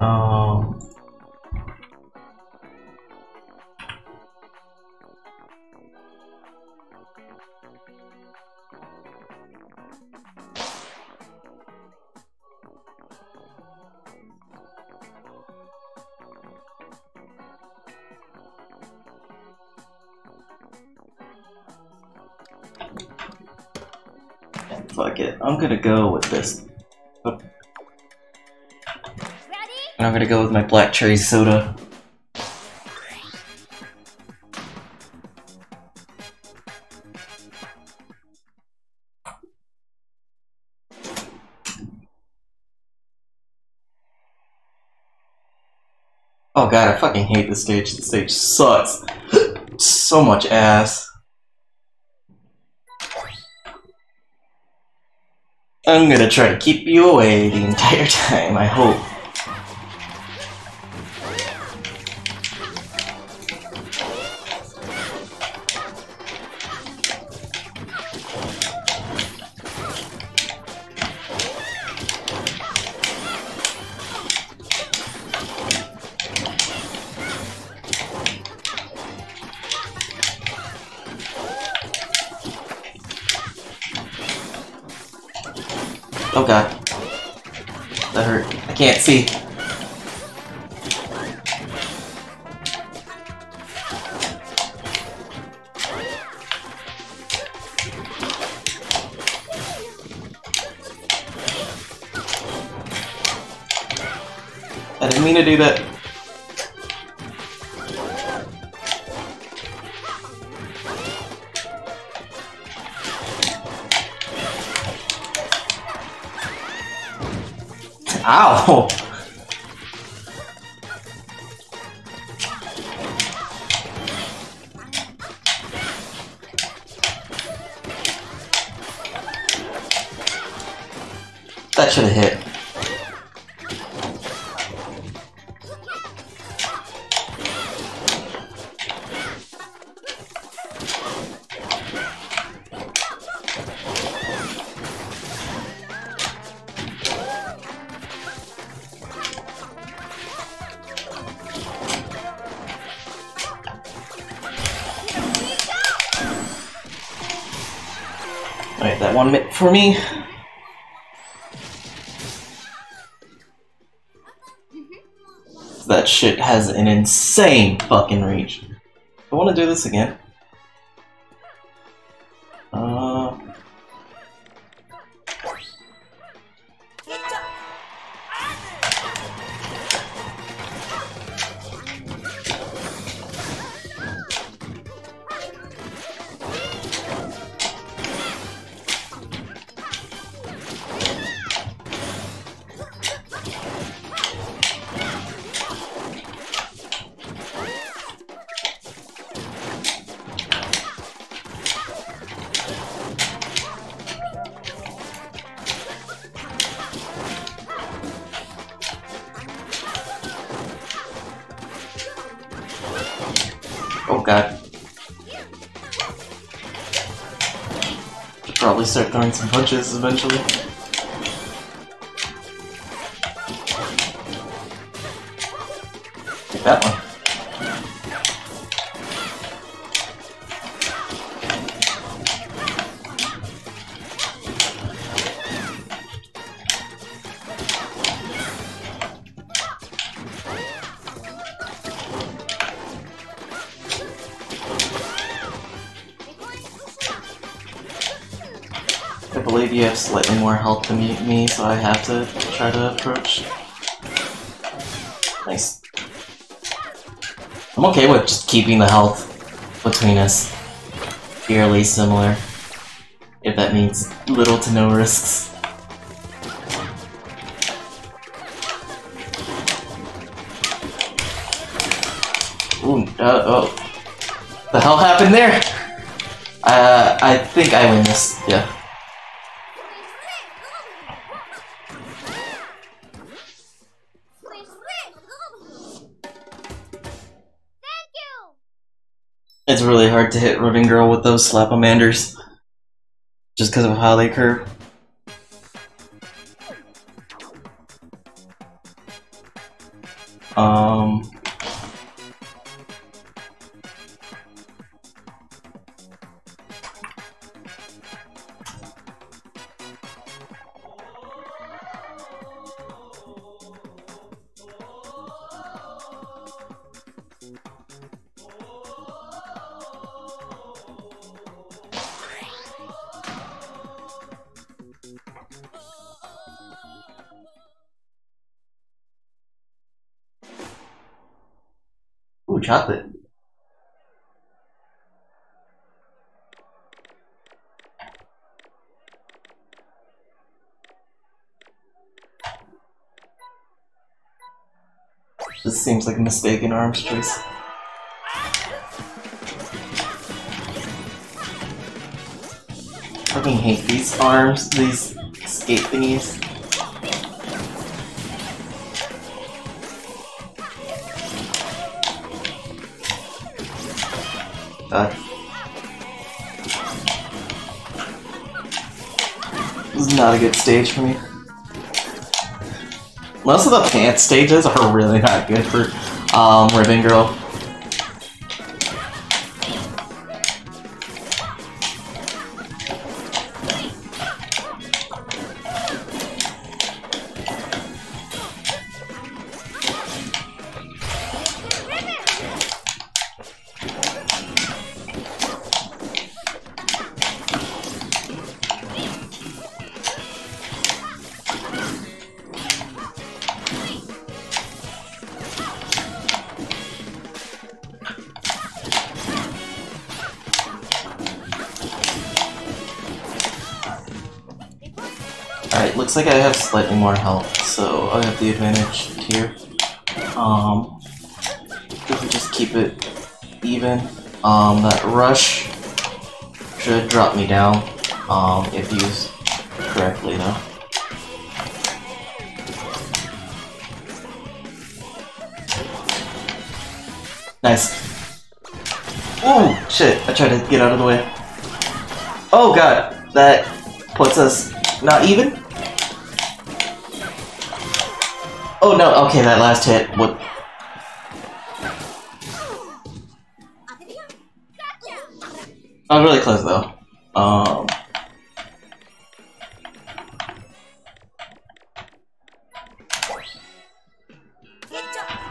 Speaker 1: Um. Fuck it. I'm gonna go with this. And I'm gonna go with my black cherry soda. Oh god, I fucking hate this stage. This stage sucks. <gasps> so much ass. I'm gonna try to keep you away the entire <laughs> time, I hope. I Alright, that one for me. That shit has an insane fucking reach. I want to do this again. Eventually. I'm okay with just keeping the health between us fairly similar, if that means little to no risks. Ooh, uh, oh. The hell happened there? Uh, I think I win this, yeah. Hard to hit Ribbon Girl with those Slapamanders. Just because of how they curve. A mistaken arms choice. fucking hate these arms, these skate thingies. God. This is not a good stage for me. Most of the pants stages are really not good for um, Ribbon Girl. Slightly more health, so I have the advantage here. Um, if we just keep it even, um, that rush should drop me down, um, if used correctly though. Nice. Oh shit! I tried to get out of the way. Oh god, that puts us not even. Okay, that last hit. What? I was really close though. Um.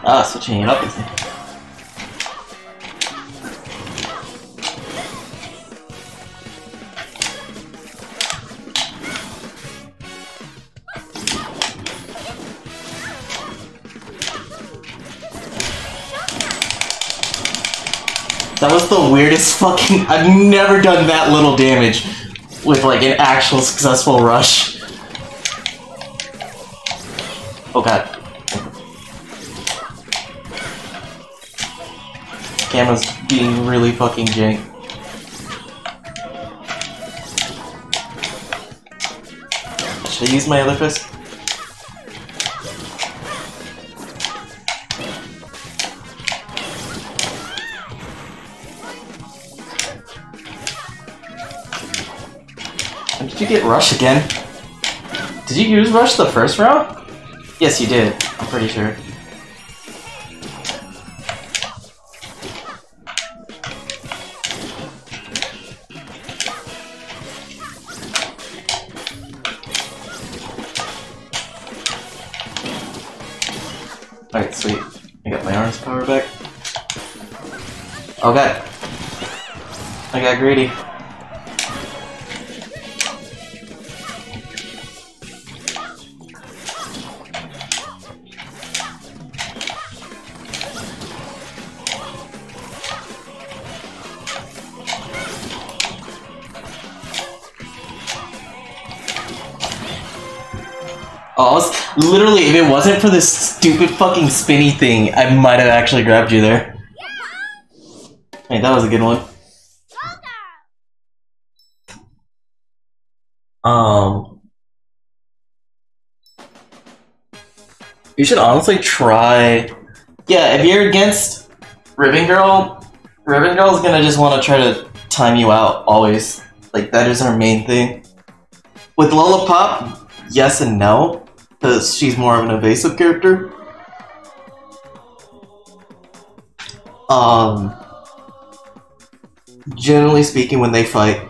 Speaker 1: Ah, switching it up is That was the weirdest <laughs> fucking. I've never done that little damage with like an actual successful rush. Oh god. Camera's being really fucking jank. Should I use my other fist? You get Rush again? Did you use Rush the first round? Yes, you did. I'm pretty sure. Wasn't for this stupid fucking spinny thing, I might have actually grabbed you there. Hey, that was a good one. Um, you should honestly try. Yeah, if you're against Ribbon Girl, Ribbon Girl's gonna just want to try to time you out always. Like that is her main thing. With Lola Pop, yes and no, because she's more of an evasive character. Um, generally speaking, when they fight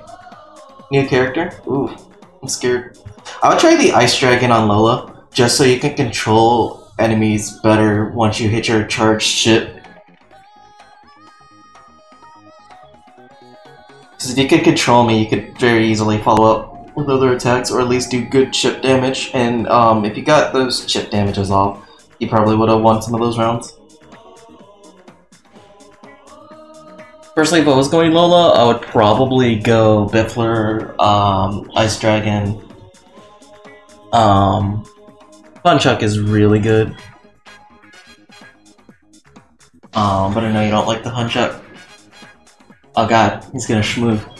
Speaker 1: new character, ooh, I'm scared. I would try the Ice Dragon on Lola, just so you can control enemies better once you hit your charged ship. Because if you could control me, you could very easily follow up with other attacks, or at least do good chip damage. And um, if you got those chip damages off, you probably would have won some of those rounds. Personally, if I was going Lola, I would probably go Biffler, um, Ice Dragon. Um, Funchuck is really good. Um, but I know you don't like the Funchuck. Oh god, he's gonna schmoove.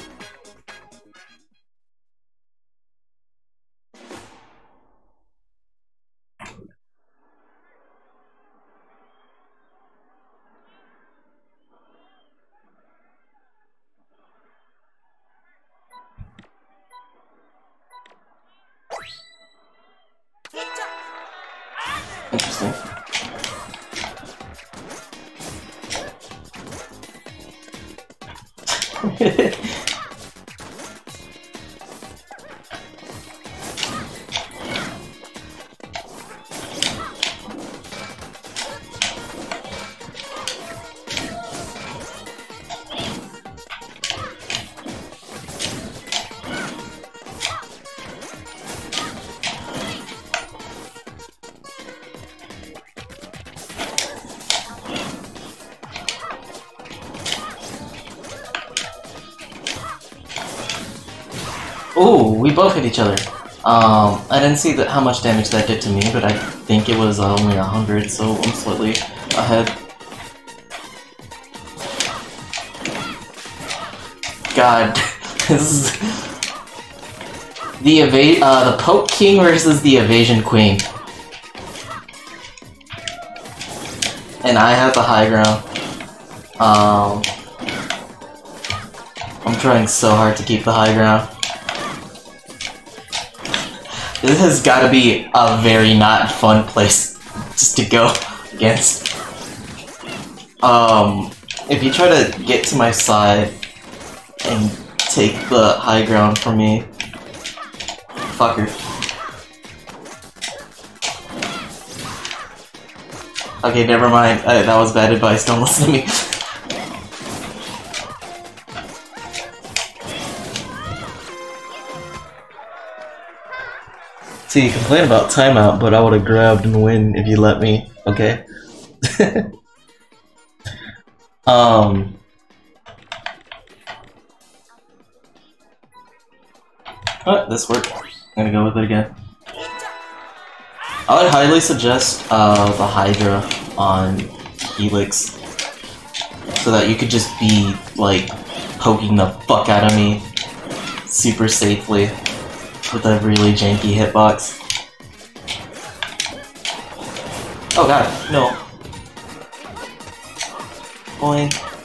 Speaker 1: Didn't see that how much damage that did to me, but I think it was uh, only 100, so I'm slightly ahead. God, <laughs> this is... The eva- uh, the Poke King versus the Evasion Queen. And I have the high ground. Um... I'm trying so hard to keep the high ground. This has got to be a very not fun place just to go against. Um, if you try to get to my side and take the high ground from me, fucker. Okay, never mind. Uh, that was bad advice. Don't listen to me. <laughs> See, you complain about timeout, but I would have grabbed and win if you let me, okay? <laughs> um... But this worked. I'm gonna go with it again. I would highly suggest uh, the Hydra on Helix so that you could just be, like, poking the fuck out of me super safely with a really janky hitbox. Oh god, no. Boing.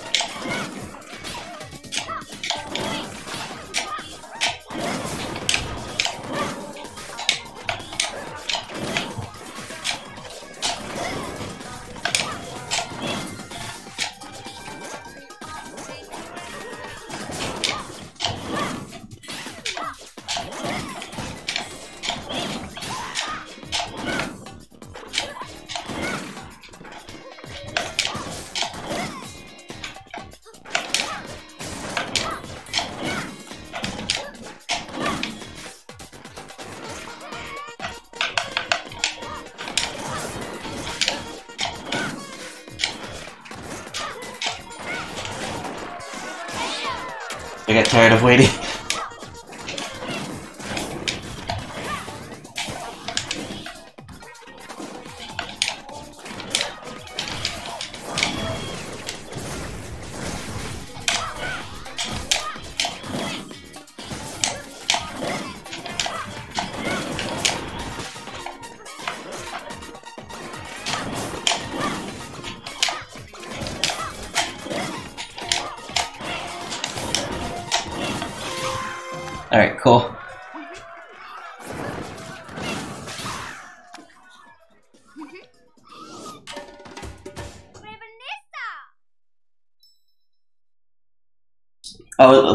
Speaker 1: Tired of waiting.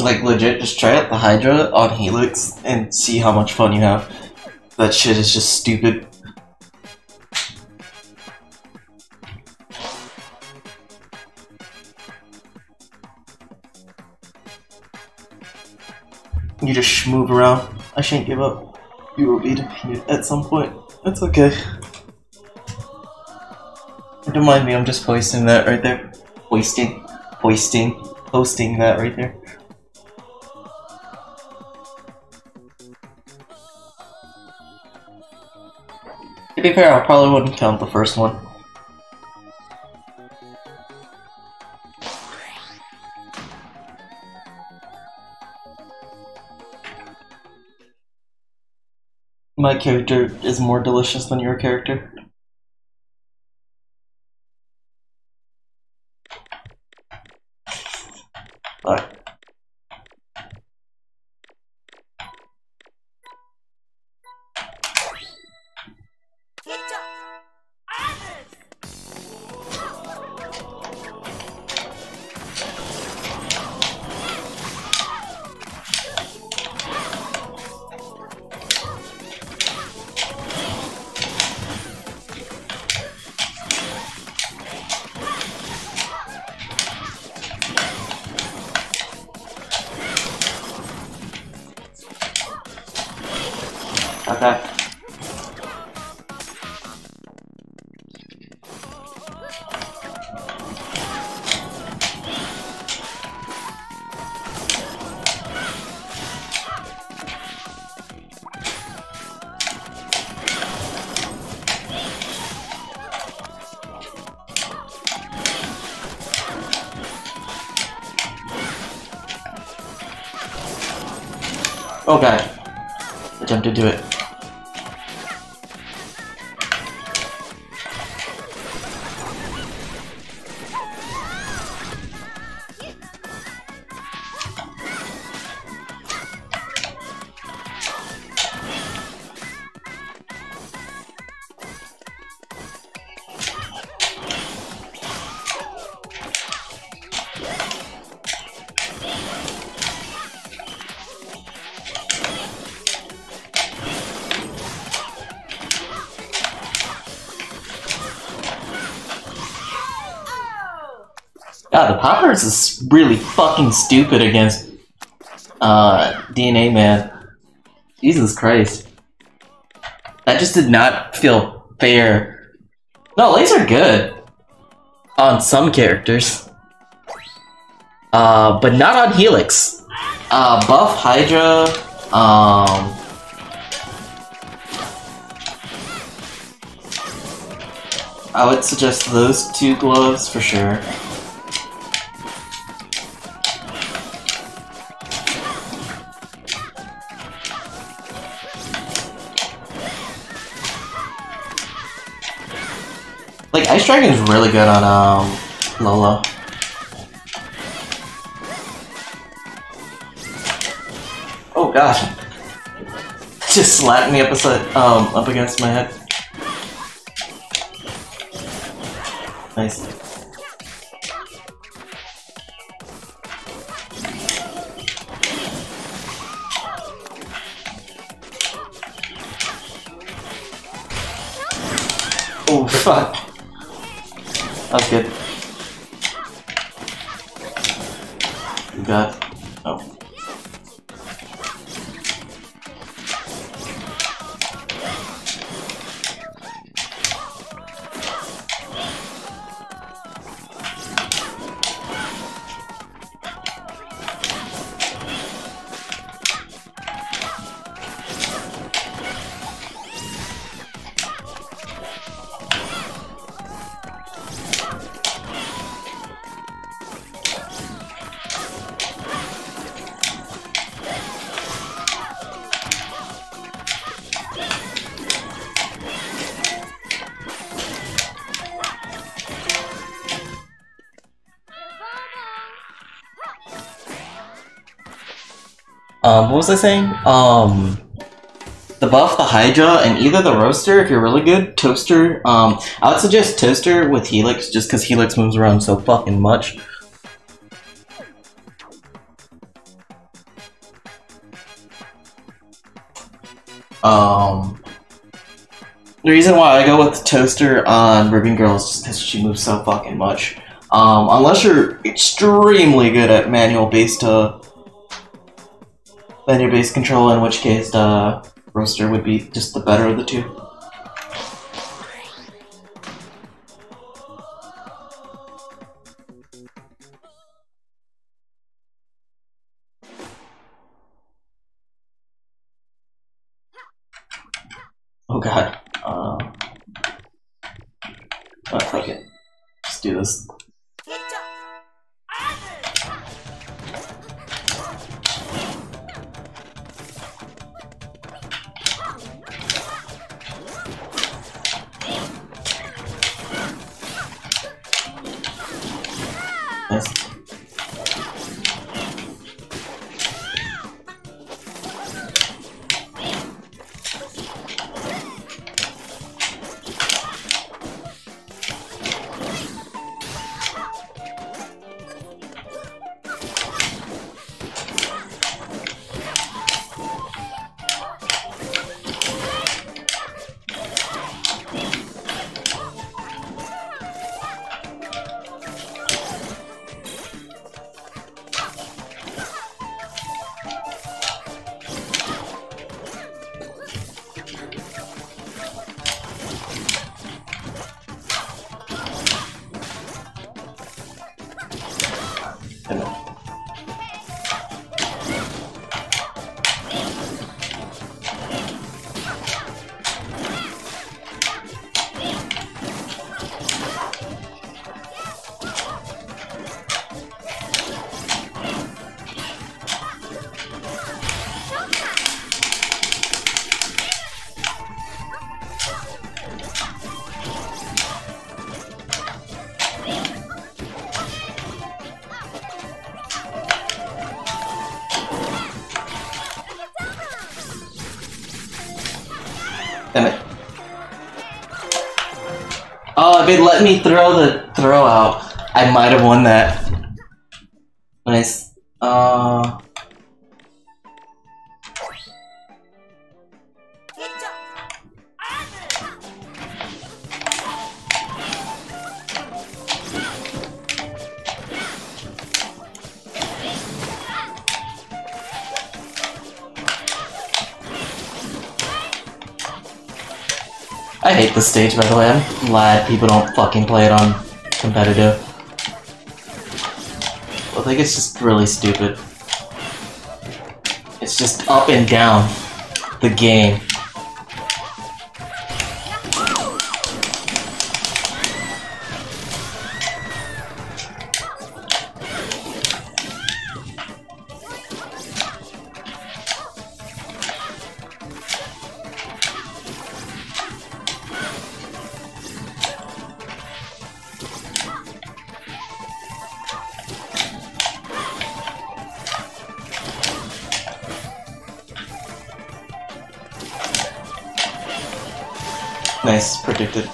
Speaker 1: Like legit just try out the Hydra on Helix and see how much fun you have. That shit is just stupid. You just move around. I shan't give up. You will be defeated at some point. That's okay. Don't mind me, I'm just hoisting that right there. Hoisting. Hoisting. Posting that right there. To be fair, I probably wouldn't count the first one. My character is more delicious than your character. Okay. Okay. Attempt to do it. Really fucking stupid against uh, DNA Man. Jesus Christ. That just did not feel fair. No, lays are good. On some characters. Uh, but not on Helix. Uh, buff Hydra, um... I would suggest those two gloves for sure. Like, Ice Dragon is really good on, um, Lola. Oh gosh. <laughs> Just slapped me up, aside, um, up against my head. Nice. Oh <laughs> fuck. That's good. Um, what was I saying? Um, the buff, the Hydra, and either the Roaster, if you're really good, Toaster. Um, I would suggest Toaster with Helix, just because Helix moves around so fucking much. Um, the reason why I go with Toaster on Ribbon Girl is just because she moves so fucking much. Um, unless you're extremely good at manual based uh, your base control, in which case the Roaster would be just the better of the two. Let me throw the throw out, I might have won that. This stage, by the way. I'm glad people don't fucking play it on competitive. I think it's just really stupid. It's just up and down the game. Nice, predicted.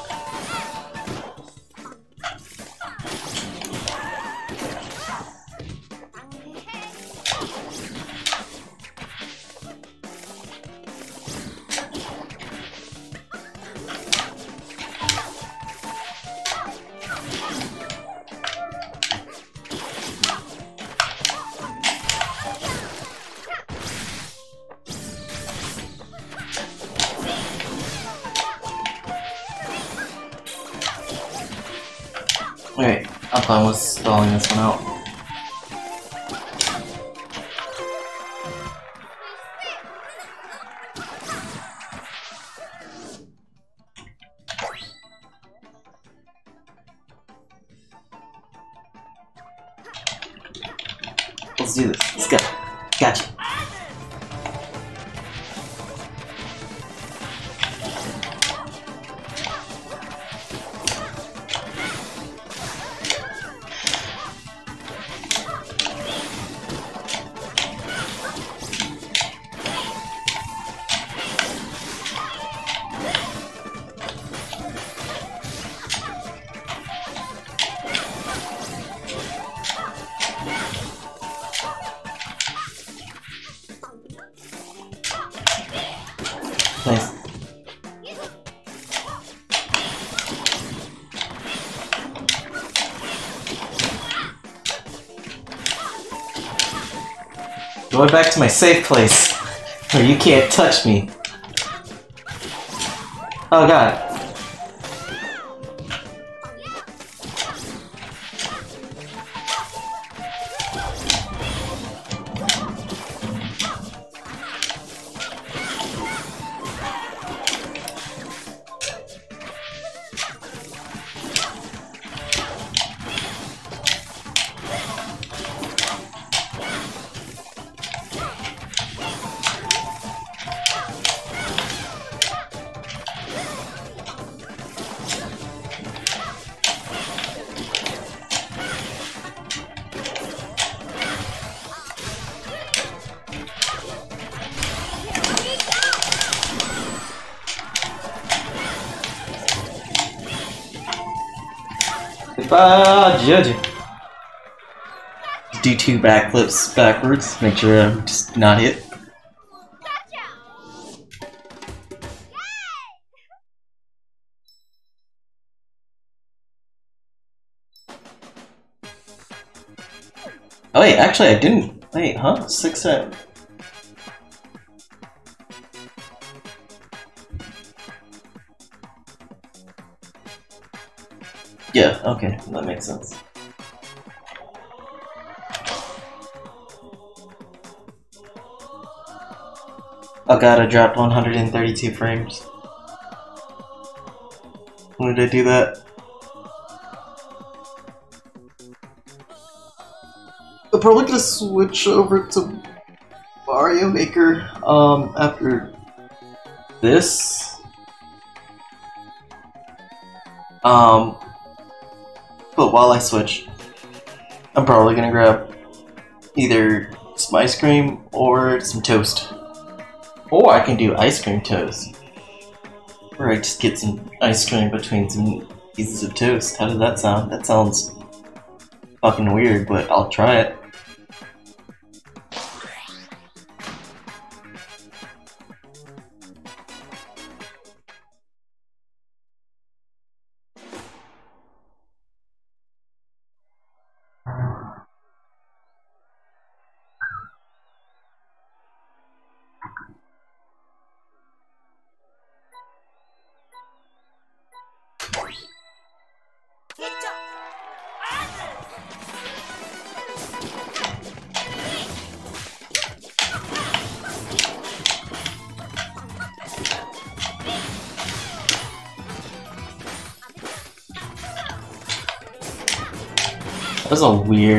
Speaker 1: Going back to my safe place, where you can't touch me. Oh god. Backflips backwards. Make sure I'm just not hit. Oh wait, actually I didn't. Wait, huh? Six seven. Yeah, okay, that makes sense. I dropped 132 frames. When did I do that? I'm probably gonna switch over to Mario Maker um after this. Um but while I switch, I'm probably gonna grab either some ice cream or some toast. Or I can do ice cream toast. Or I just get some ice cream between some pieces of toast. How does that sound? That sounds fucking weird, but I'll try it.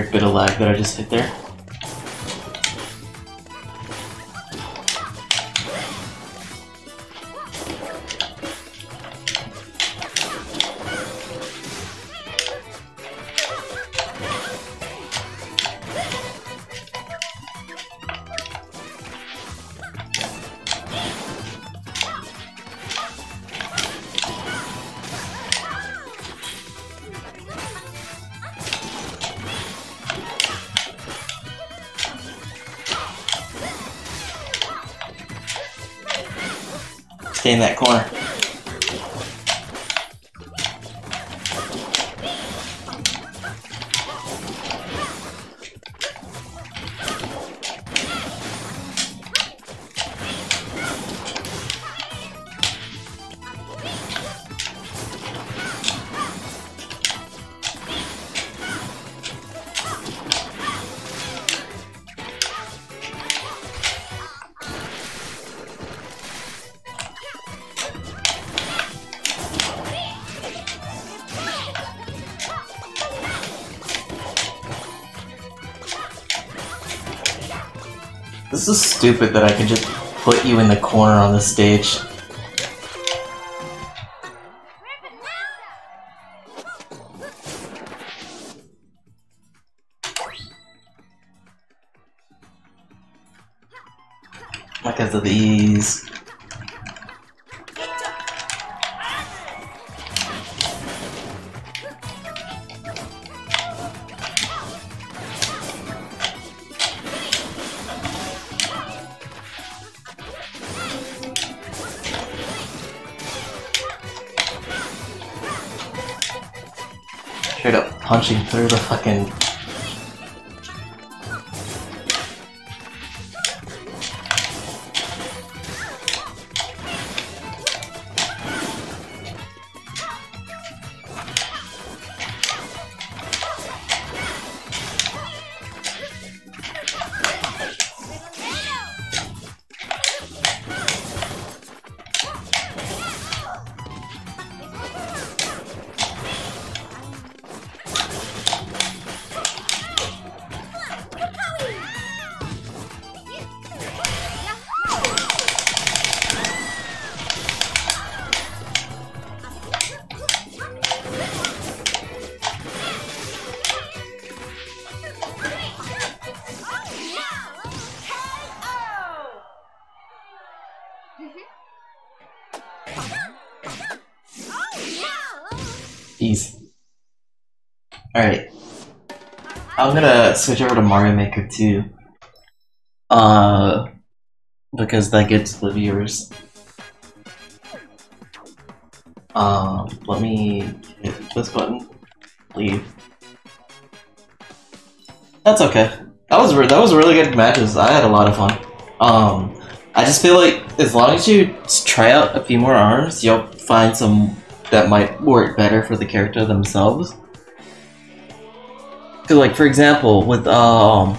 Speaker 1: Weird bit of lag that I just hit there. In that corner. This is stupid that I can just put you in the corner on the stage. Through the fucking. I'm gonna switch over to Mario Maker 2. Uh, because that gets the viewers. Um, let me hit this button. Leave. That's okay. That was that was a really good matches. I had a lot of fun. Um, I just feel like as long as you try out a few more arms, you'll find some that might work better for the character themselves. So, like for example, with um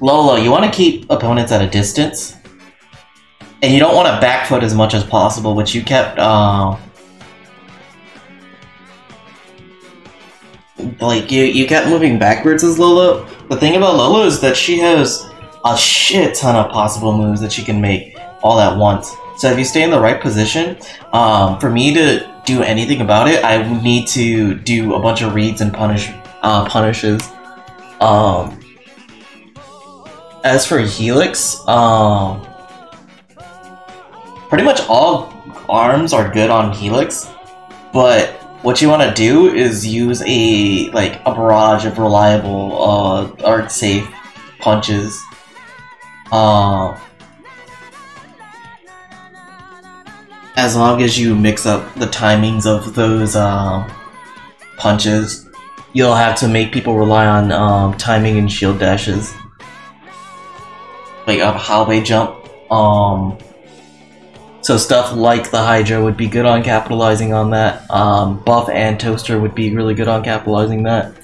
Speaker 1: Lola, you want to keep opponents at a distance, and you don't want to back foot as much as possible, which you kept. Uh, like you, you kept moving backwards as Lola. The thing about Lola is that she has a shit ton of possible moves that she can make all at once. So if you stay in the right position, um, for me to do anything about it, I need to do a bunch of reads and punish uh, punishes. Um, as for Helix, um, pretty much all arms are good on Helix, but what you want to do is use a like a barrage of reliable uh arc safe punches. Uh, as long as you mix up the timings of those uh, punches, you'll have to make people rely on um, timing and shield dashes, like how they jump. Um, so stuff like the Hydra would be good on capitalizing on that. Um, Buff and Toaster would be really good on capitalizing that.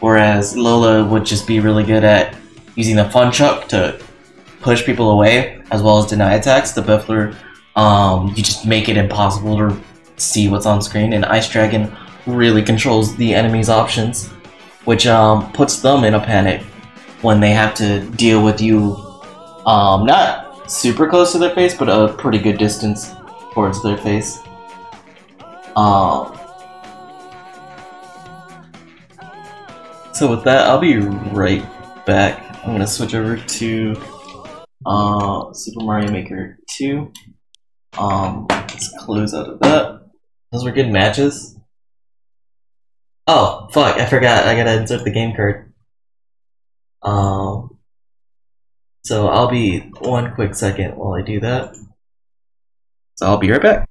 Speaker 1: Whereas Lola would just be really good at using the Funchuck to push people away, as well as deny attacks. The Biffler, um, you just make it impossible to see what's on screen, and Ice Dragon really controls the enemy's options, which um, puts them in a panic when they have to deal with you um, not super close to their face, but a pretty good distance towards their face. Um, so with that, I'll be right back. I'm gonna switch over to uh, Super Mario Maker 2. Um, let's close out of that. Those were good matches. Oh, fuck, I forgot. I gotta insert the game card. Um, so I'll be one quick second while I do that. So I'll be right back.